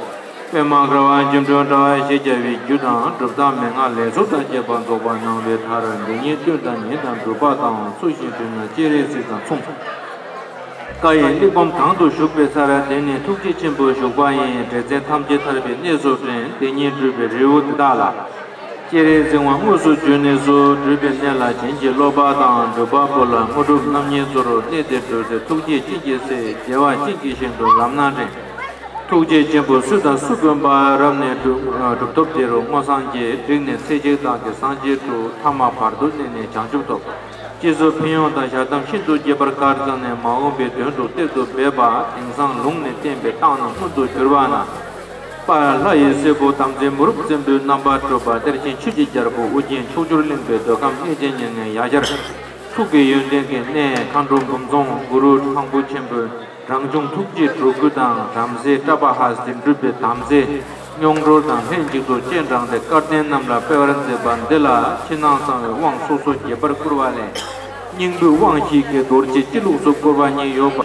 pe ma grawa jimdro tawa she chevi gyudan drupta me nga le sukta che pan sopa nyang ve thara dunye tyurta nye tam drupa tang su shi pyuna che re si tang sung. Kaye likom tang tu shukpe sara teni tukche jimbo shukpa yin pe ze tamche tarpe ne sukren tenye drivu drivu titala kiri zingwa ngusu juni su drubi nela jinji loba dang druba pola ngudub namnyi zuru dede dhruze tukje jinji se jewa jinji shindu lamna rin tukje jimbu suda sukunba ramne dhubtub uh, dhiru ngosangji dringne sejik dangki sangji tu tama pardu nene changchubtub jizu pinyo da shadam shindu jebar karzane maungbe dhundu tedu beba insang lungne tenbe tangna hudu jirwana pa la ye se bo tam je murup jem bu namba tro ba der chen chu ji jar bo u jin chu jur lin be do kam ye jen yen ne ya jar chu ge yun de ge ne kan ro bum zong guru thang bu chen bu rang jung thuk ji tru gu dang ram je ta ba has dim ru be tam je nyong ro dang hen ji do chen rang de kar ten nam la pe waran de ban de la chin na sang we wang su su ye bar kur wa le ning bu wang chi ge dor ji ti lu su kur wa ni yo pa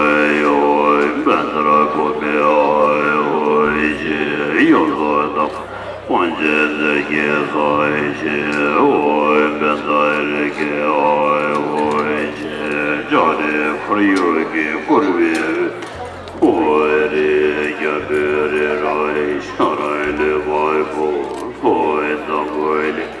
santara kobe oe oe je yonzo da onje zeke zoe je oe benzai reke oe oe je jare kuriyo ke kurwe oe re yabe re roe sharai le vaifo oe da oe le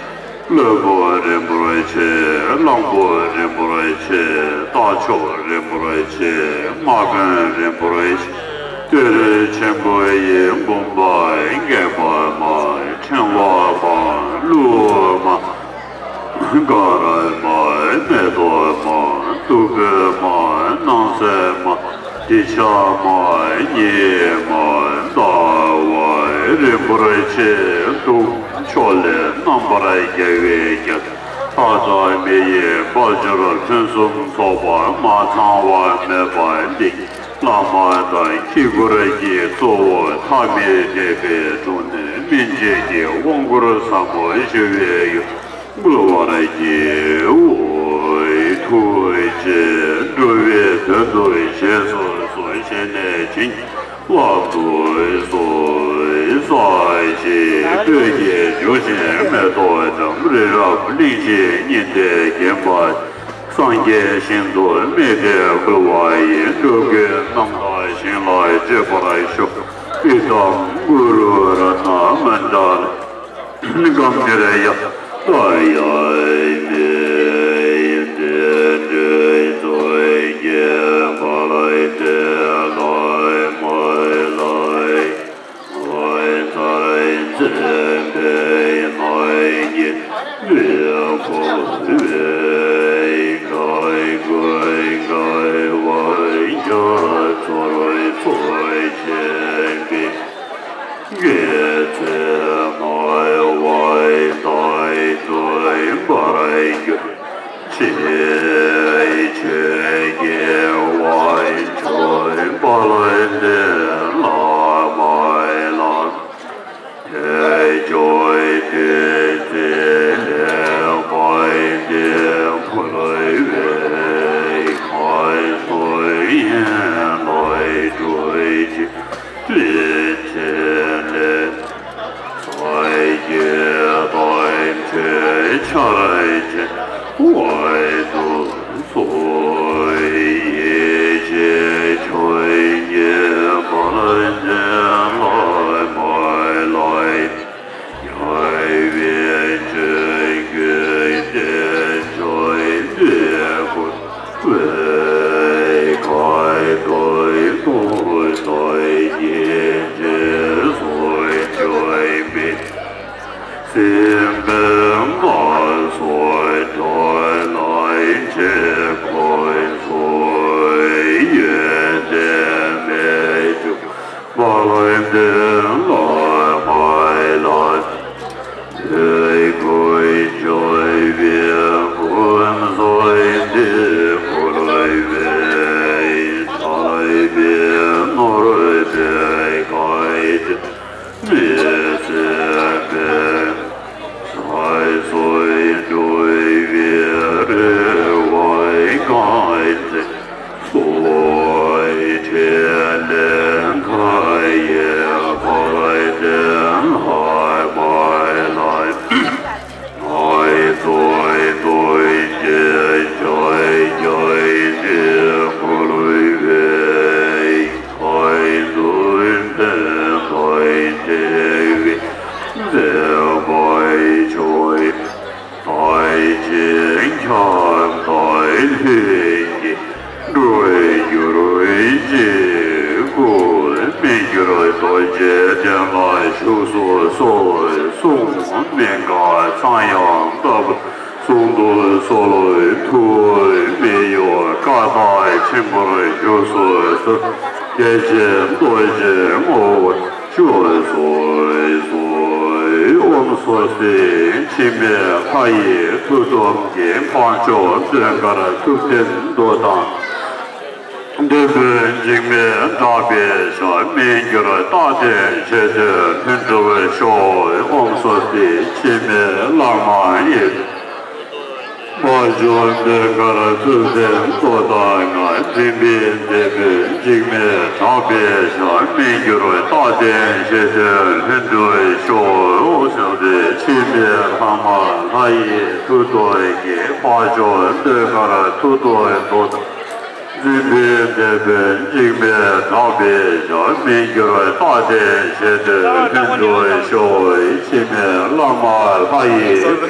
lōpo rinpo rāi che, lāngpo rinpo rāi che, dāchō rinpo rāi che, māgan rinpo rāi che, tērē chenpo ye, gōmbā, ngēpa ma, chenwā ma, lūwa ma, gārā ma, mēdō ma, tūgē ma, nānsē ma, tīchā ma, nye ma, dāwā rinpo rāi che, tūgē chole nambara gewe get taja meye bajara tünsum soba ma tanwa meba dik lama da kigura ge zowa tabi debe zhune minje ge wongura sabo jewe yu bulwara ge oy tuwe je duwe dendoi je zor zor jene jing la duwe zor sōshī bēyī yōshī mē tōwa tā mūrē rā līchī nīndē kēmbā sāngyē shīndō mē tē kōwā yī tōgē nāmbā shīnlā jēpā shō pītā mūrū rā tā mēndā nīgāṁ tērē yā tā yā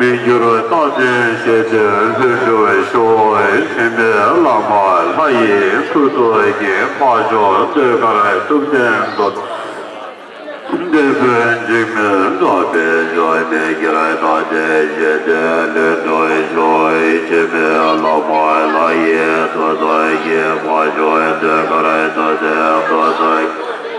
mi gyuru tangzhu xie zhe zu zhu wei shu wei xin mi lama la yi su su yi ma zhu zhe ka lai tuk zhen du de bun jing mi zha bi zha mi gira na zhe xie zhe lu du zhu wei xin mi lama la yi su su yi ma zhu zhe ka lai tuk zhen du zhe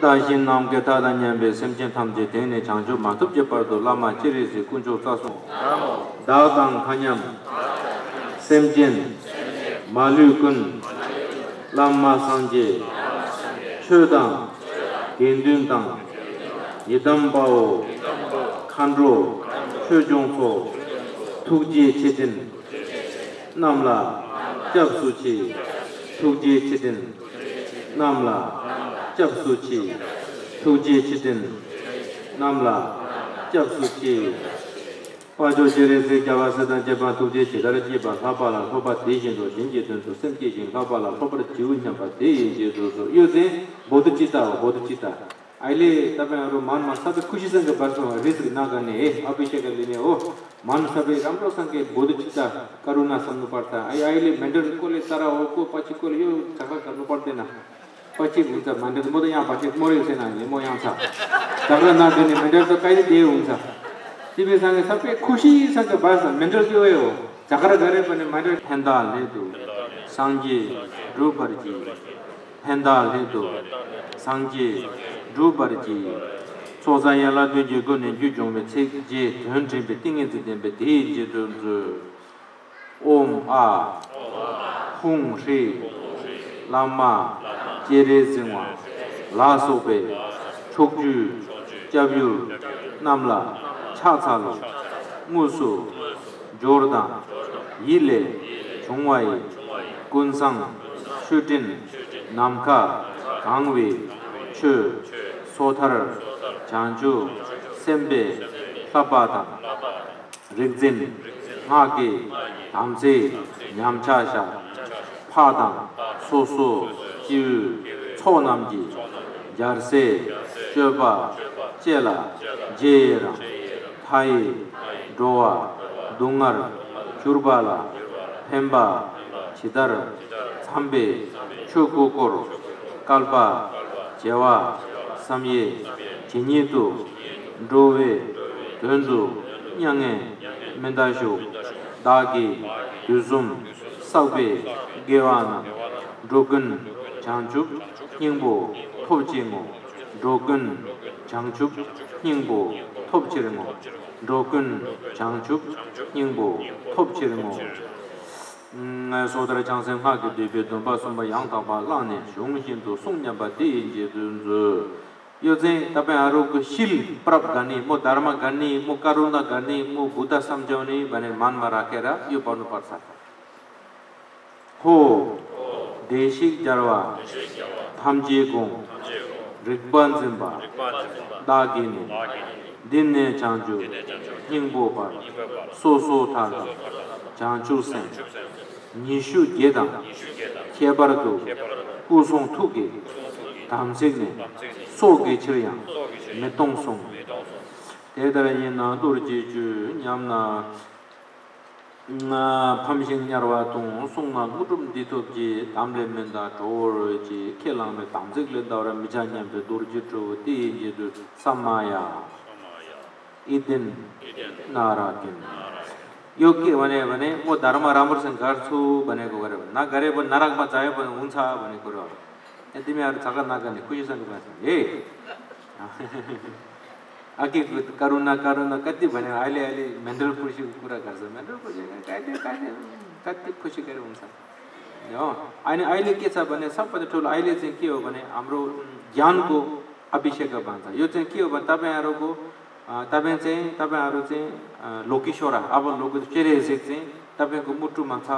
다신 남게 다다냐베 semchen 탐제 되네 장주 마톱제 빠도 라마 치리지 군조 사소 다당 칸냠 semchen 말류군 라마 상제 최당 겐든당 예담바오 칸로 최종소 투지 치진 남라 접수치 투지 치진 남라 chab su chi thuk je chi ten nam la chab su chi pa jo je re se kya wa se dan je pa thuk je chi dar je pa ha pa la ho pa de je do jin je ten su sem ke jin ha pa la ho pa ji u nyam pa de yin je do so yo de bodh chi ta bodh chi ta अहिले तपाईँहरू मनमा सबै खुसीसँग बस्नु रिस नगर्ने हे अभिषेक लिने हो मन सबै राम्रोसँगै बोधचित्त करुणा सम्नुपर्छ अहिले मेन्टल कसले तर हो को पछि कसले यो झगडा गर्नु पर्दैन pachi unsa mande mo to yang pachi mo re sena ni mo yang sa. Tabra na de ni mende to kai de unsa. Tibe sang sa pe khushi sa ka ba sa mende jo yo. Zakara gare pa ni mande thenda le do. Sangji rupar ji thenda le do. Sangji rupar ji soza ya la de je go ne ju jong me che je thön je be ting je de be de je do om a hung shi lama jere zingwa la sobe chokju jabyu namla chachalu musu jordan yile chungwai kunsang shutin namka gangwe chu sothar janju sembe labada rikzin ngake damze nyamchasha 파당 소수 지우 초남기 야르세 쳬바 쳬라 제라 타이 도와 동아르 큐르발라 햄바 치다르 참베 추고고로 칼바 제와 삼예 제니도 도웨 된조 냥에 멘다쇼 다기 유즘 사베 gewana drogun changchup nyingbo topjimo drogun changchup nyingbo topjirmo drogun changchup nyingbo topjirmo mm, sodara changsen ha ge debe donpa somba yang tapa langne shung shin tu sung nyamba de je dun zu yozen tabe arog shil prab gani mo dharma gani mo karuna gani mo buddha samjavani bane man mara kera yo panu parsa 호 대식 자와 탐지공 릭반 젠바 나기니 딘네 장주 닝보바 소소타다 장주생 니슈 예당 케바르도 구송 투기 담색네 소게 치량 메동송 대다라니 나도르지주 냠나 pamshing nyarwa tong songna mutum ditok ji damle menda chor ji kelang me tamsik le dawra micha nyambe durji chu di ji du samaya idin nara kin योग्य भने भने म धर्म राम्रोसँग गर्छु भनेको गरे न गरे पनि नरकमा जायो भने हुन्छ भन्ने कुरो हो तिमीहरू झगडा नगर्ने खुसीसँग बाँच्छ हे अघि करुणा करुणा कति भन्यो अहिले अहिले मेन्टल खुसीको कुरा गर्छ। मेन्टल खुसी कति खुसी गरेर हुन्छ। हो अनि अहिले के छ भने सबभन्दा ठुलो अहिले चाहिँ के हो भने हाम्रो ज्ञानको अभिषेक भन्छ। यो चाहिँ के हो भने तपाईँहरूको तपाईँ चाहिँ तपाईँहरू चाहिँ लोकेश्वरा। अब लोके चेरेजिक चाहिँ तपाईँको मुटुमा छ।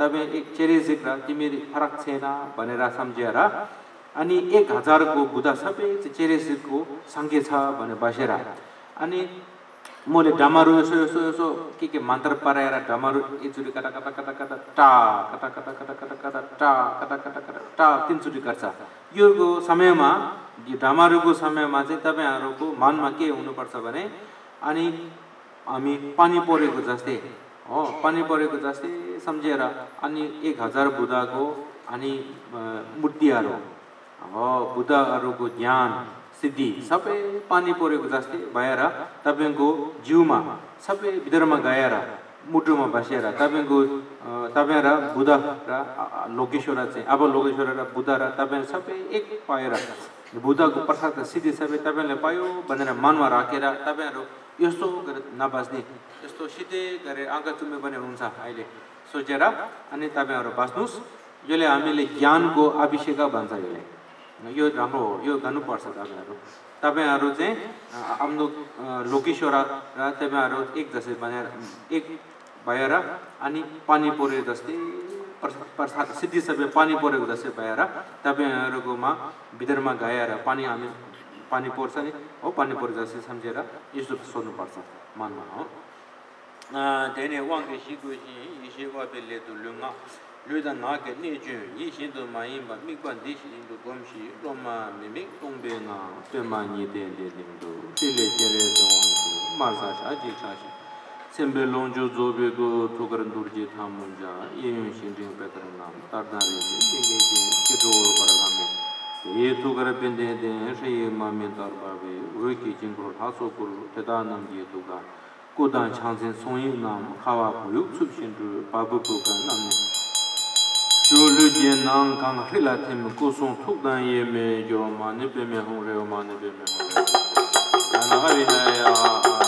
तपाईँ एक चेरेजिक र तिमीहरू फरक छैन भनेर सम्झेर अनि एक हजारको बुधा सबै चेरेजिकको सङ्ख्या छ भनेर बसेर अनि मैले डमारु यसो यसो यसो के के मन्त्र पराएर डमारु एकचोटि कता कता कता कता टा कता कता कता कता कता टा कता कता कता टा तिनचोटि गर्छ। योको समयमा यो डमारुको समयमा चाहिँ तपाईँहरूको मनमा के हुनुपर्छ भने अनि हामी पानी परेको जस्तै हो पानी परेको जस्तै सम्झेर अनि एक हजार बुद्धको अनि मूर्तिहरू हो बुद्धहरूको ज्ञान सिद्धि सबै पानी परेको जस्तै भएर तपाईँको जिउमा सबै भित्रमा गएर मुटुमा बसेर तपाईँको तपाईँ र बुद्ध र लोकेश्वर चाहिँ अब लोकेश्वर र बुद्ध र तपाईँ सबै एक पाएर बुद्धको प्रसाद सिद्धि सबै तपाईँले पायो भनेर मनमा राखेर तपाईँहरू यस्तो गरेर नबाच्ने यस्तो सिधै गरेर आँखा चुम्मे पनि हुन्छ अहिले। सोचेर अनि तपाईँहरू बाँच्नुहोस् यसले हामीले ज्ञानको अभिषेक भन्छ यसले यो राम्रो हो यो गर्नुपर्छ तपाईँहरू। तपाईँहरू चाहिँ आफ्नो लोकेश्वर र तपाईँहरू एक जस्तै भनेर एक भएर अनि पानी परे जस्तै प्रसाद सिद्धि सबै पानी परेको जस्तै भएर तपाईँहरूकोमा भित्रमा गएर पानी हामी पानी पर्छ नि हो पानी परे जस्तै सम्झेर यस्तो सोध्नुपर्छ मनमा हो। त्यही नै वाङ्के सिको सिको बेले दुलुङ्गा lūdhā nāka nē chū yī shīn shīndu mā yīmbā mī kwa dī shīn shīndu gōm shī lōma mī mī tōng bē ngā tū mā nī tēn tē tīng tū tī lē jē rē sō wāng shū mā sā shā jī chā shī sēn bē lōng chū dzō bē gō tū karan dūr jī thā mū jā yē yun shīn rīng bē karan ngā tār dā rē jī tī kē jī kī tō wā rā lā mē yē tū karan bē tē tēn shē yē mā mē tār bā bē wē kī jīng kūr thā sō kūr tē tā nām jī tū kā kū tāng chāng sēn sōng yī nām khā wā kū yuk tsūp shīn tū bā bū bū kā nām nē chū lū jī nāng kāng hī lā tīm kū sōng tūk dāng yē mē yō mā nī pē mē hōng rē yō mā nī pē mē hōng rē yā nā hā rī nā yā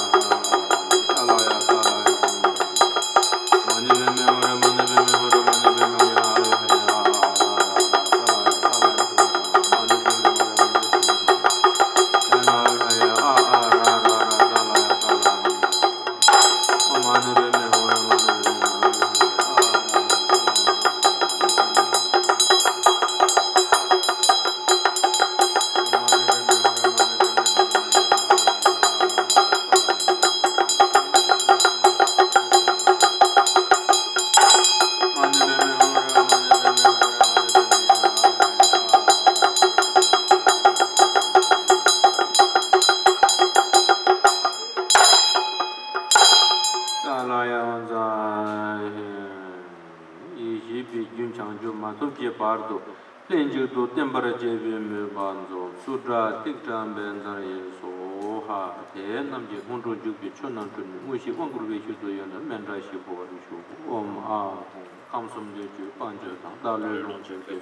sudra tikta mbenzar yin soha te namje hondro jukbi chonan chunni mushi wangurwe shudu yana mendra shibu wari shubu om a kamsum de ju panja tang da le long che ke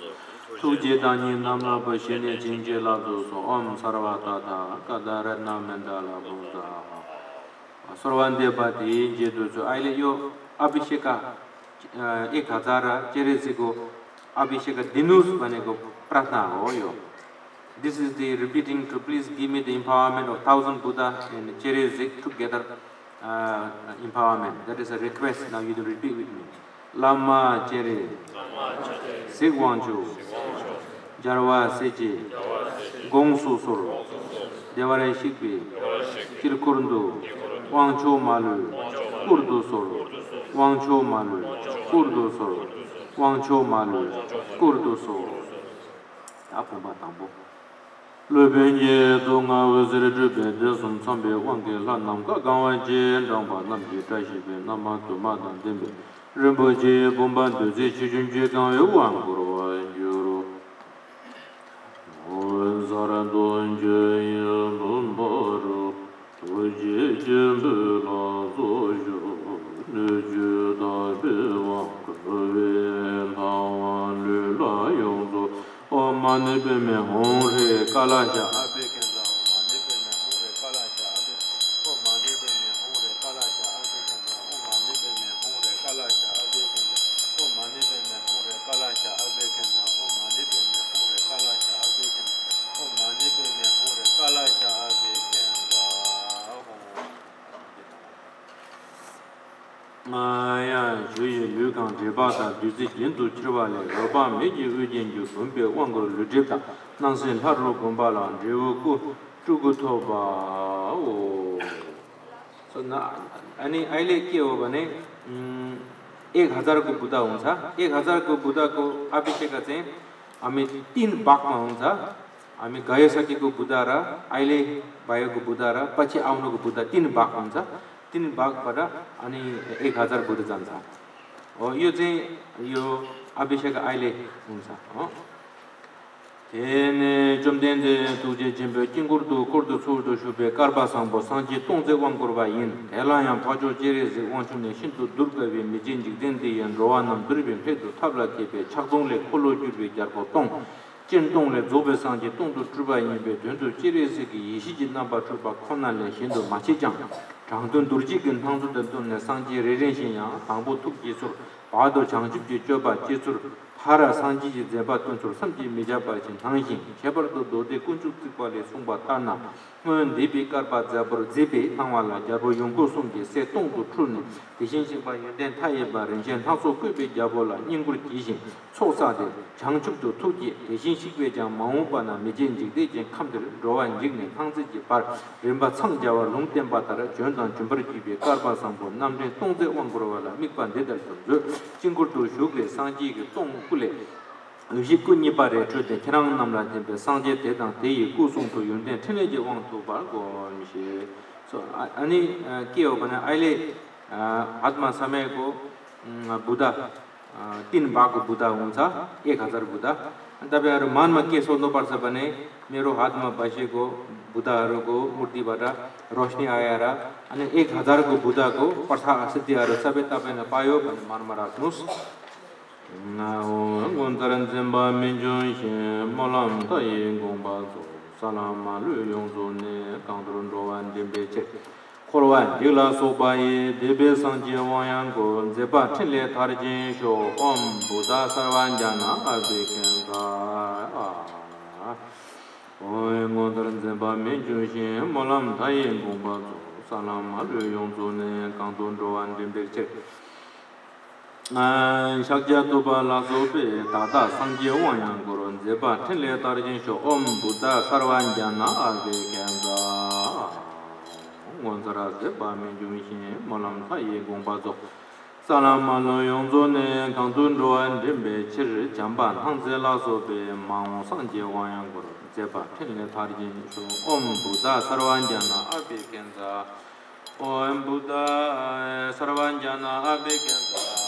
tu je da ni nam la ba she ne jin je la do so om sarva ta ta ka da ra na men da la bu da sarvan de ba di je do so ai le yo abhisheka 1000 cherizi go abhisheka dinus bane go prarthna ho yo. This is the repeating to please give me the empowerment of thousand Buddha and cherish it together uh, empowerment. That is a request. Now you do repeat with me. Lama Chere, Sigwanchu, Jarwa Seji, Gongsu Sur, Devare Shikbi, Kirkurundu, Wangcho Malu, Kurdu Sur, Wangcho Malu, Kurdu Sur, Wangcho Malu, Kurdu Sur. Apumba Tambo. lūpēn jē tū ngā wē sī rī chūpē jē sūn tsāṁ bē huāng kē lā nām kā gāng wā jē rāng bā nām jē tā shī bē nām mā tū mā tāng tēn bē rīm bō jē bōm bā tū jē chī chūn jē gāng wē wāng gu rō wā jū rō wēn sā rā tū jē yē lūn bā rō tū jē jē bē lā sō jū nē jū tā bē wāng kā wē tā wā lū lā yōng ဩမနိပမေဟောရေကာလရှာအပိ अनि अहिले के हो भने एक हजारको बुध हुन्छ एक हजारको बुधाको आवश्यकता चाहिँ हामी तिन बाघमा हुन्छ हामी गइसकेको बुधा र अहिले भएको बुधार र पछि आउनुको बुधा तिन बाघमा आउँछ तिन बाघबाट अनि एक हजार जान्छ 어 요제 요 아비셰가 아일레 인사. 어? tene jomden de tuje jimbe kingur du kurdu sur du shube karba sambo sanje tongze wan kurba yin elan yang pajo jere ze wan chumne shintu durga we mi jinjik den de yin rowa nam durbe pedu tabla kepe chakdong le kolo gyurbe gyarbo tong jin tong le zobe sanje tong du churba yin be dun du jere ze ki yishi jin namba churba kona le shintu machi jang changdun durji gin tangzu de dun le sanje re ren shin yang tangbo tuk ji sur 바도 장집지 쪄바 지수 하라 상지지 제바 돈줄 삼지 미자바진 당신 제벌도 노데 군주 특발에 송바 따나 문 리비카바 자버 제베 상와라 자보 용고 송게 세 동도 출네 대신식 바 연된 타예바 렌신 타소 끄베 자보라 닝굴 기신 초사데 장축도 투기 대신식 외장 마오바나 미진지 대진 캄들 로완 직네 상지지 바 렘바 청자와 롱템바다라 전단 준버기베 카르바 상보 남데 동제 원고로와라 mikpan dedar tu jingul tu shukle sangji ge tong kule yi ku ni ba re chu de kirang nam la de sangje de dang de yi ku sung tu yun de tene je wang tu ba go mi shi so ani ki o bana aile atma samay ko buddha तीन बाको बुधा हुन्छ एक हजार बुधा अनि तपाईँहरू मनमा के सोध्नुपर्छ भने मेरो हातमा बसेको बुधाहरूको मूर्तिबाट रोशनी आएर अनि एक हजारको बुधाको प्रथा सिद्धिहरू सबै तपाईँले पायो भने मनमा राख्नुहोस् ngon zhenpa min chung xin mo lam ta yin gong pa zu salam ma lu yong zu ne gang turun do wan dim pe che. Kor wan yu la so pa yi de pe sang je wang yang go. Ze pa chen le tar jin sho om bu da sar wan ja na a be ken ka oy ngon taran zhenpa min chung xin mo lam ta yin gong pa zu salam ma lu yong zu ne gang turun do wan dim pe che. shakya tupa la sope tata sangye wanyang kurun zepa tenle tarjin sho om buddha sarvan jana abe kenza gonzara zepa min jumishin malam taye gongpa zok salama lo yongzo ne kangtun roan rinpe chir jamba tangze la sope maung sangye wanyang kurun zepa tenle tarjin sho om buddha sarvan jana abe kenza om buddha sarvan jana abe kenza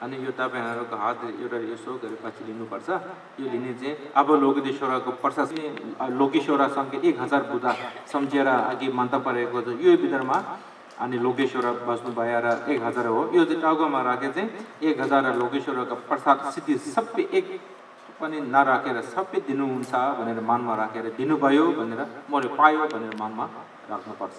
अनि यो तपाईँहरूको हात एउटा यसो गरी पछि लिनुपर्छ। यो लिने चाहिँ अब लोकेश्वरको प्रसाद। लोकेश्वरसँग एक हजार बुधा सम्झेर अघि मन्त परेको छ। यो भित्रमा अनि लोकेश्वर बस्नु भएर एक हजार हो। यो चाहिँ टाउकोमा राखेर चाहिँ एक हजार लोकेश्वरको प्रसाद सिद्धि सबै एक पनि नराखेर सबै दिनुहुन्छ भनेर मनमा राखेर दिनुभयो भनेर मैले पायो भनेर मनमा राख्नुपर्छ।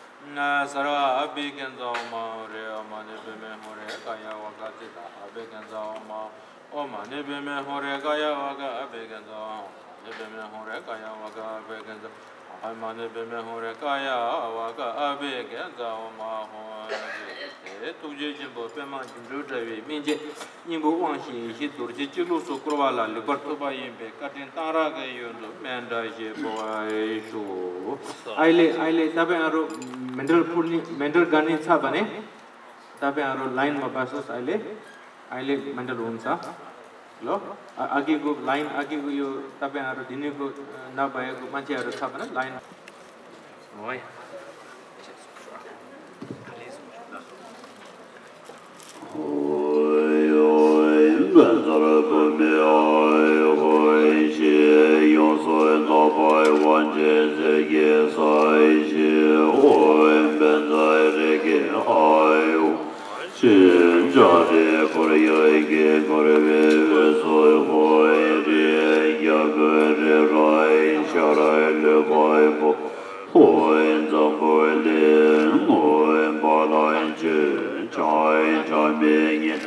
sarva abhi kenza oma re oma nipi me hore kaya waka tita abhi kenza oma. Oma nipi me hore kaya waka abhi kenza oma nipi me hore kaya waka abhi kenza oma xi dur ji ji lu su kro ba la li bar to ba yin be ka tin ta ra ga yun do men da je bo ai shu अहिले अहिले तपाईँहरू mental फुल्ने mental गर्ने छ भने तपाईँहरू लाइनमा बस्नुहोस् अहिले अहिले मेन्टल हुन्छ ल अघिको लाइन अघिको यो तपाईँहरू दिनेको नभएको मान्छेहरू छ भने लाइन है oi oi bandara bome oi oi je yo so no bai 진자레 고려에게 고려에 소고에 야거레 로이 샤라레 고이보 호엔 잠보레 모엔 바라엔제 자이 자메게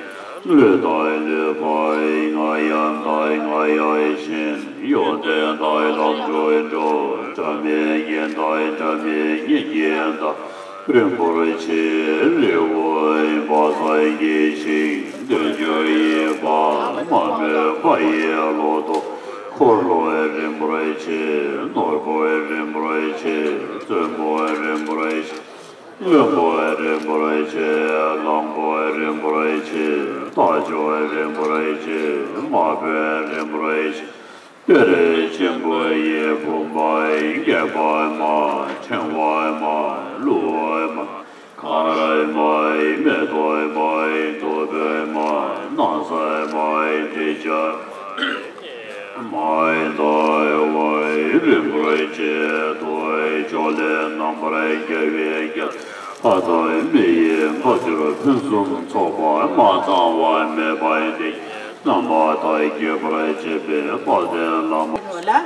르다이레 바이 나얀 바이 나야이신 요데 나이 람조에 조 자메게 나이 자메게 예다 rinpoche che le woy pa sai ge che den jo ye pa ma me pa ye lo to kor lo e rinpoche che nor po e rinpoche che zön po e rinpoche che len po e rinpoche che lang po e rinpoche che ta jo e rinpoche che ma pe e rinpoche che Yere chen guo ye bu bai, ye bai ma, chen wai ma, lu wai ma, ka rai mai, me doi mai, do bai mai, na sai mai, di cha. Mai doi wai, rin rai che, doi cho le, nam rai ge we ge, pa doi me ye, pa di ra pin sun, co bai, ma zang wai, me bai di, होला।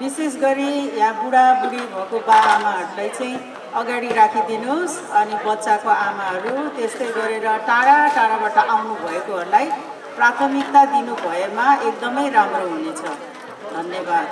विशेष गरी यहाँ बुढाबुढी भएको बाबाआमाहरूलाई चाहिँ अगाडि राखिदिनुहोस् अनि बच्चाको आमाहरू त्यस्तै गरेर टाढा टाढाबाट आउनुभएकोहरूलाई प्राथमिकता दिनु भएमा एकदमै राम्रो हुनेछ। धन्यवाद।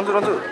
런드 런드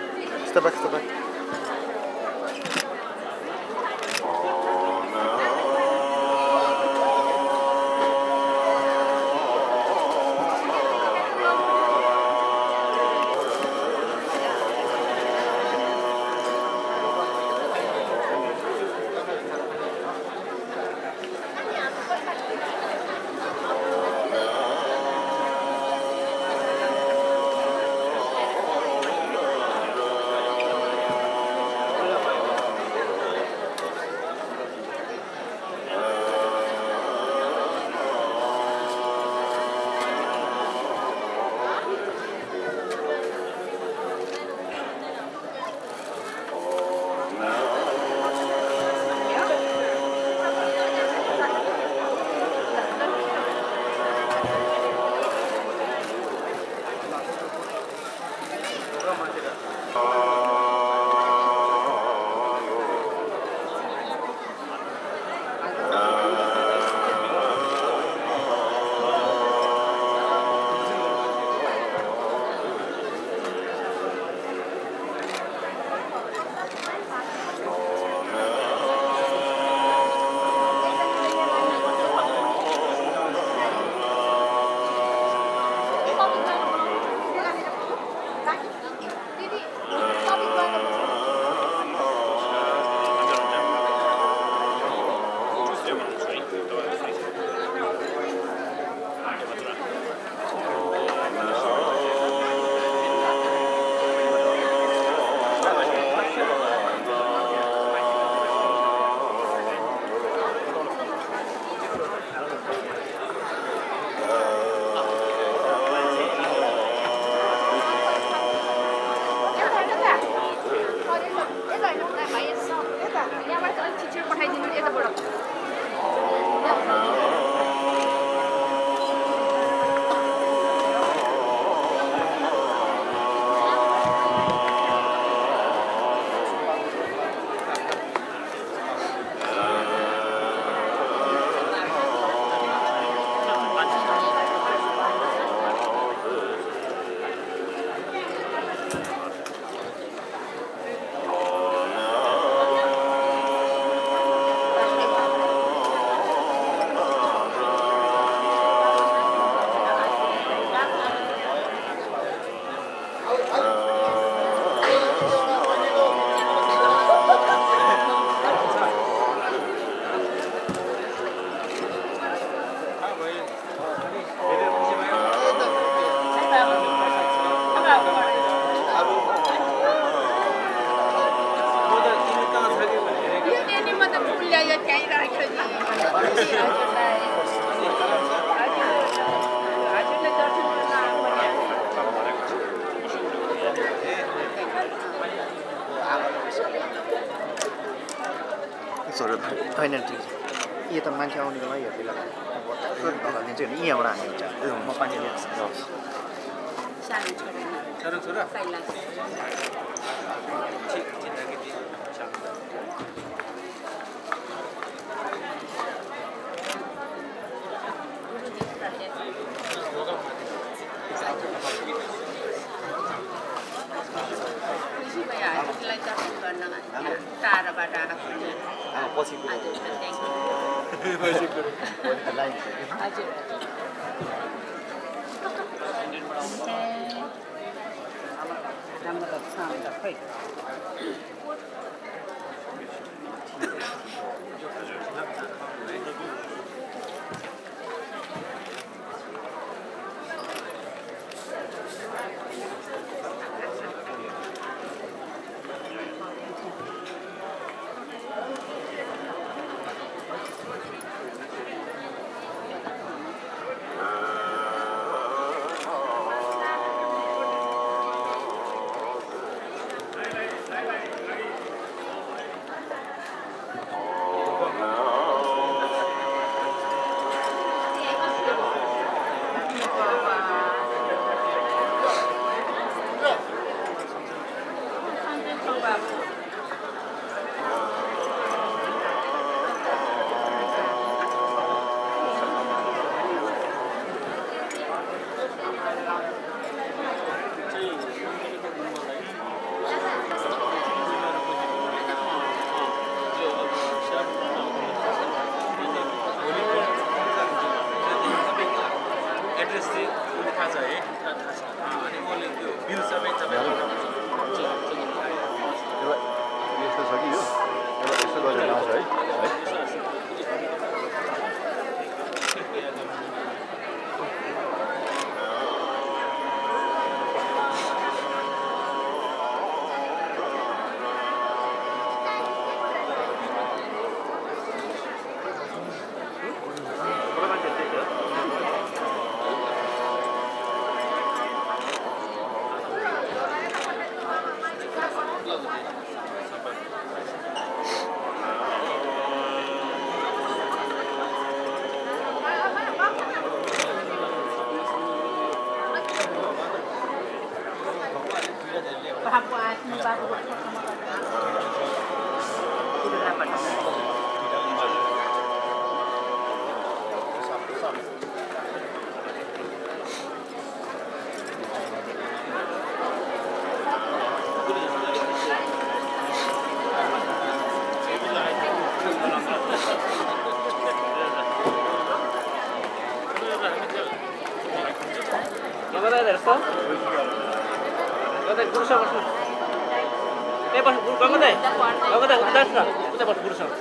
Eh pas guru kamu deh. Kamu deh udah sah. Udah pas guru sama.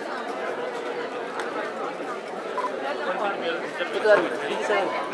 Itu lagi. Ini saya. खेल्नु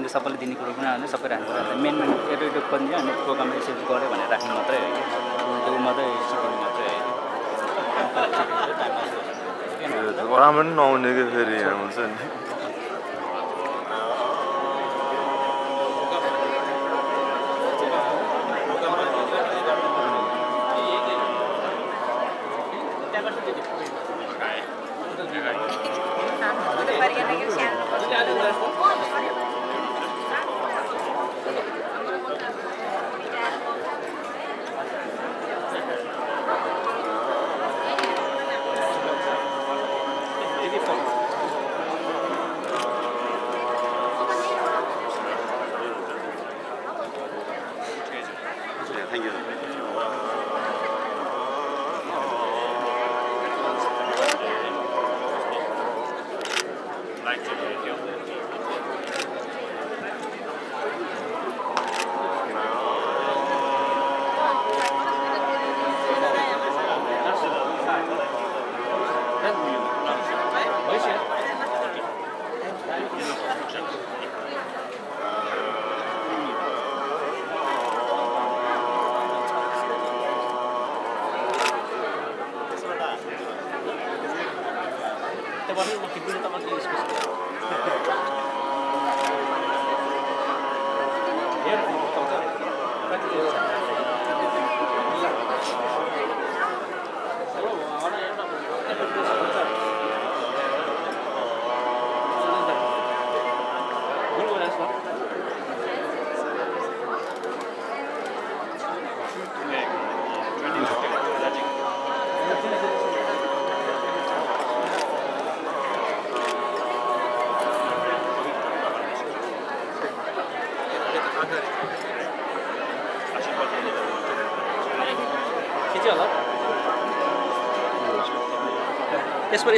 तिम्रो सबैले दिने कुरो पनि आउँदैन सबै राख्नु पर्दैन मेन मेन एउटा एउटा बनिदियो अनि प्रोग्राम यसरी गऱ्यो भनेर राख्नु मात्रै हो। त्यो मात्रै सिकाउनु मात्रै हो। राम्रो पनि नआउने कि फेरि हुन्छ नि?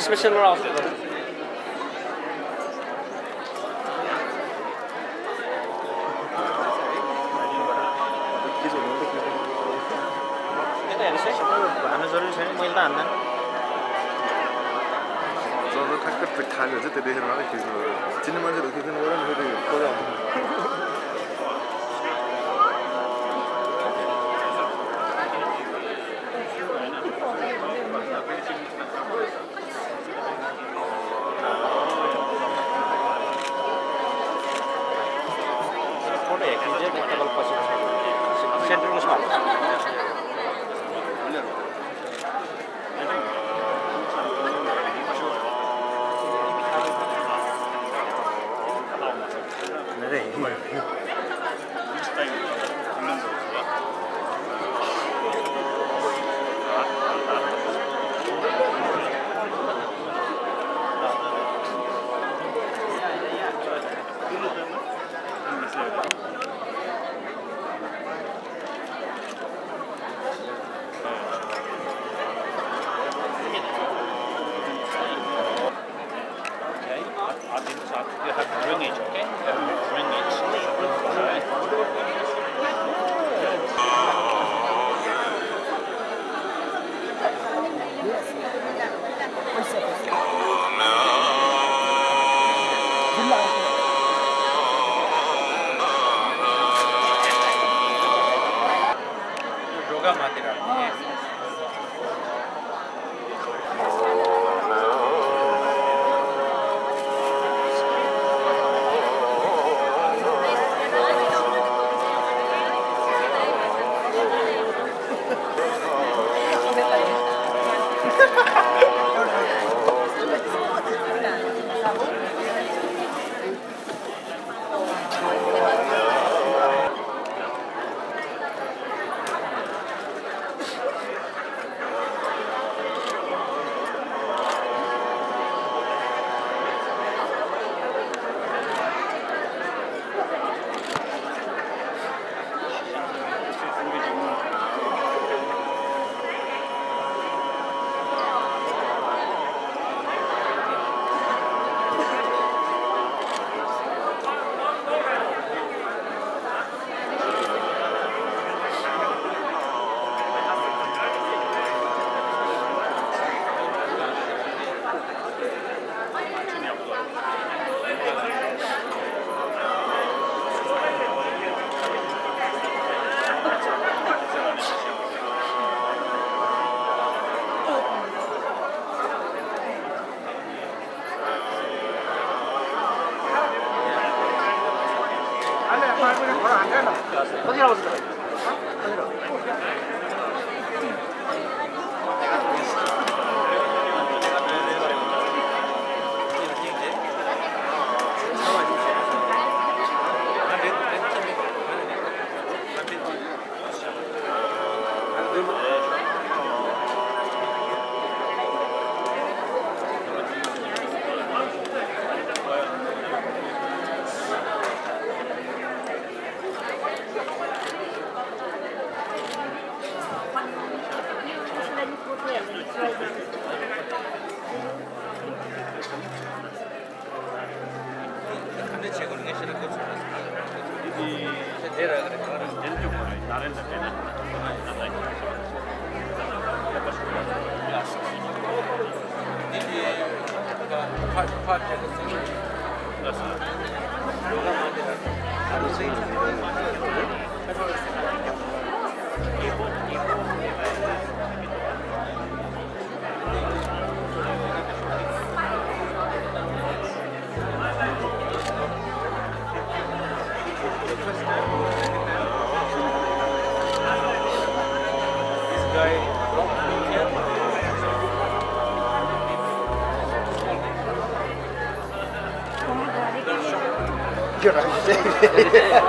आउँछ हान्नु जरुरी छैन मैले त हान्दैन जब ठ्याक्क खाएको चाहिँ त्यो देखेर मात्रै खिच्नु पऱ्यो चिन्ने मान्छेहरू खिच्नु पऱ्यो नि फेरि centro nos manda. You're right.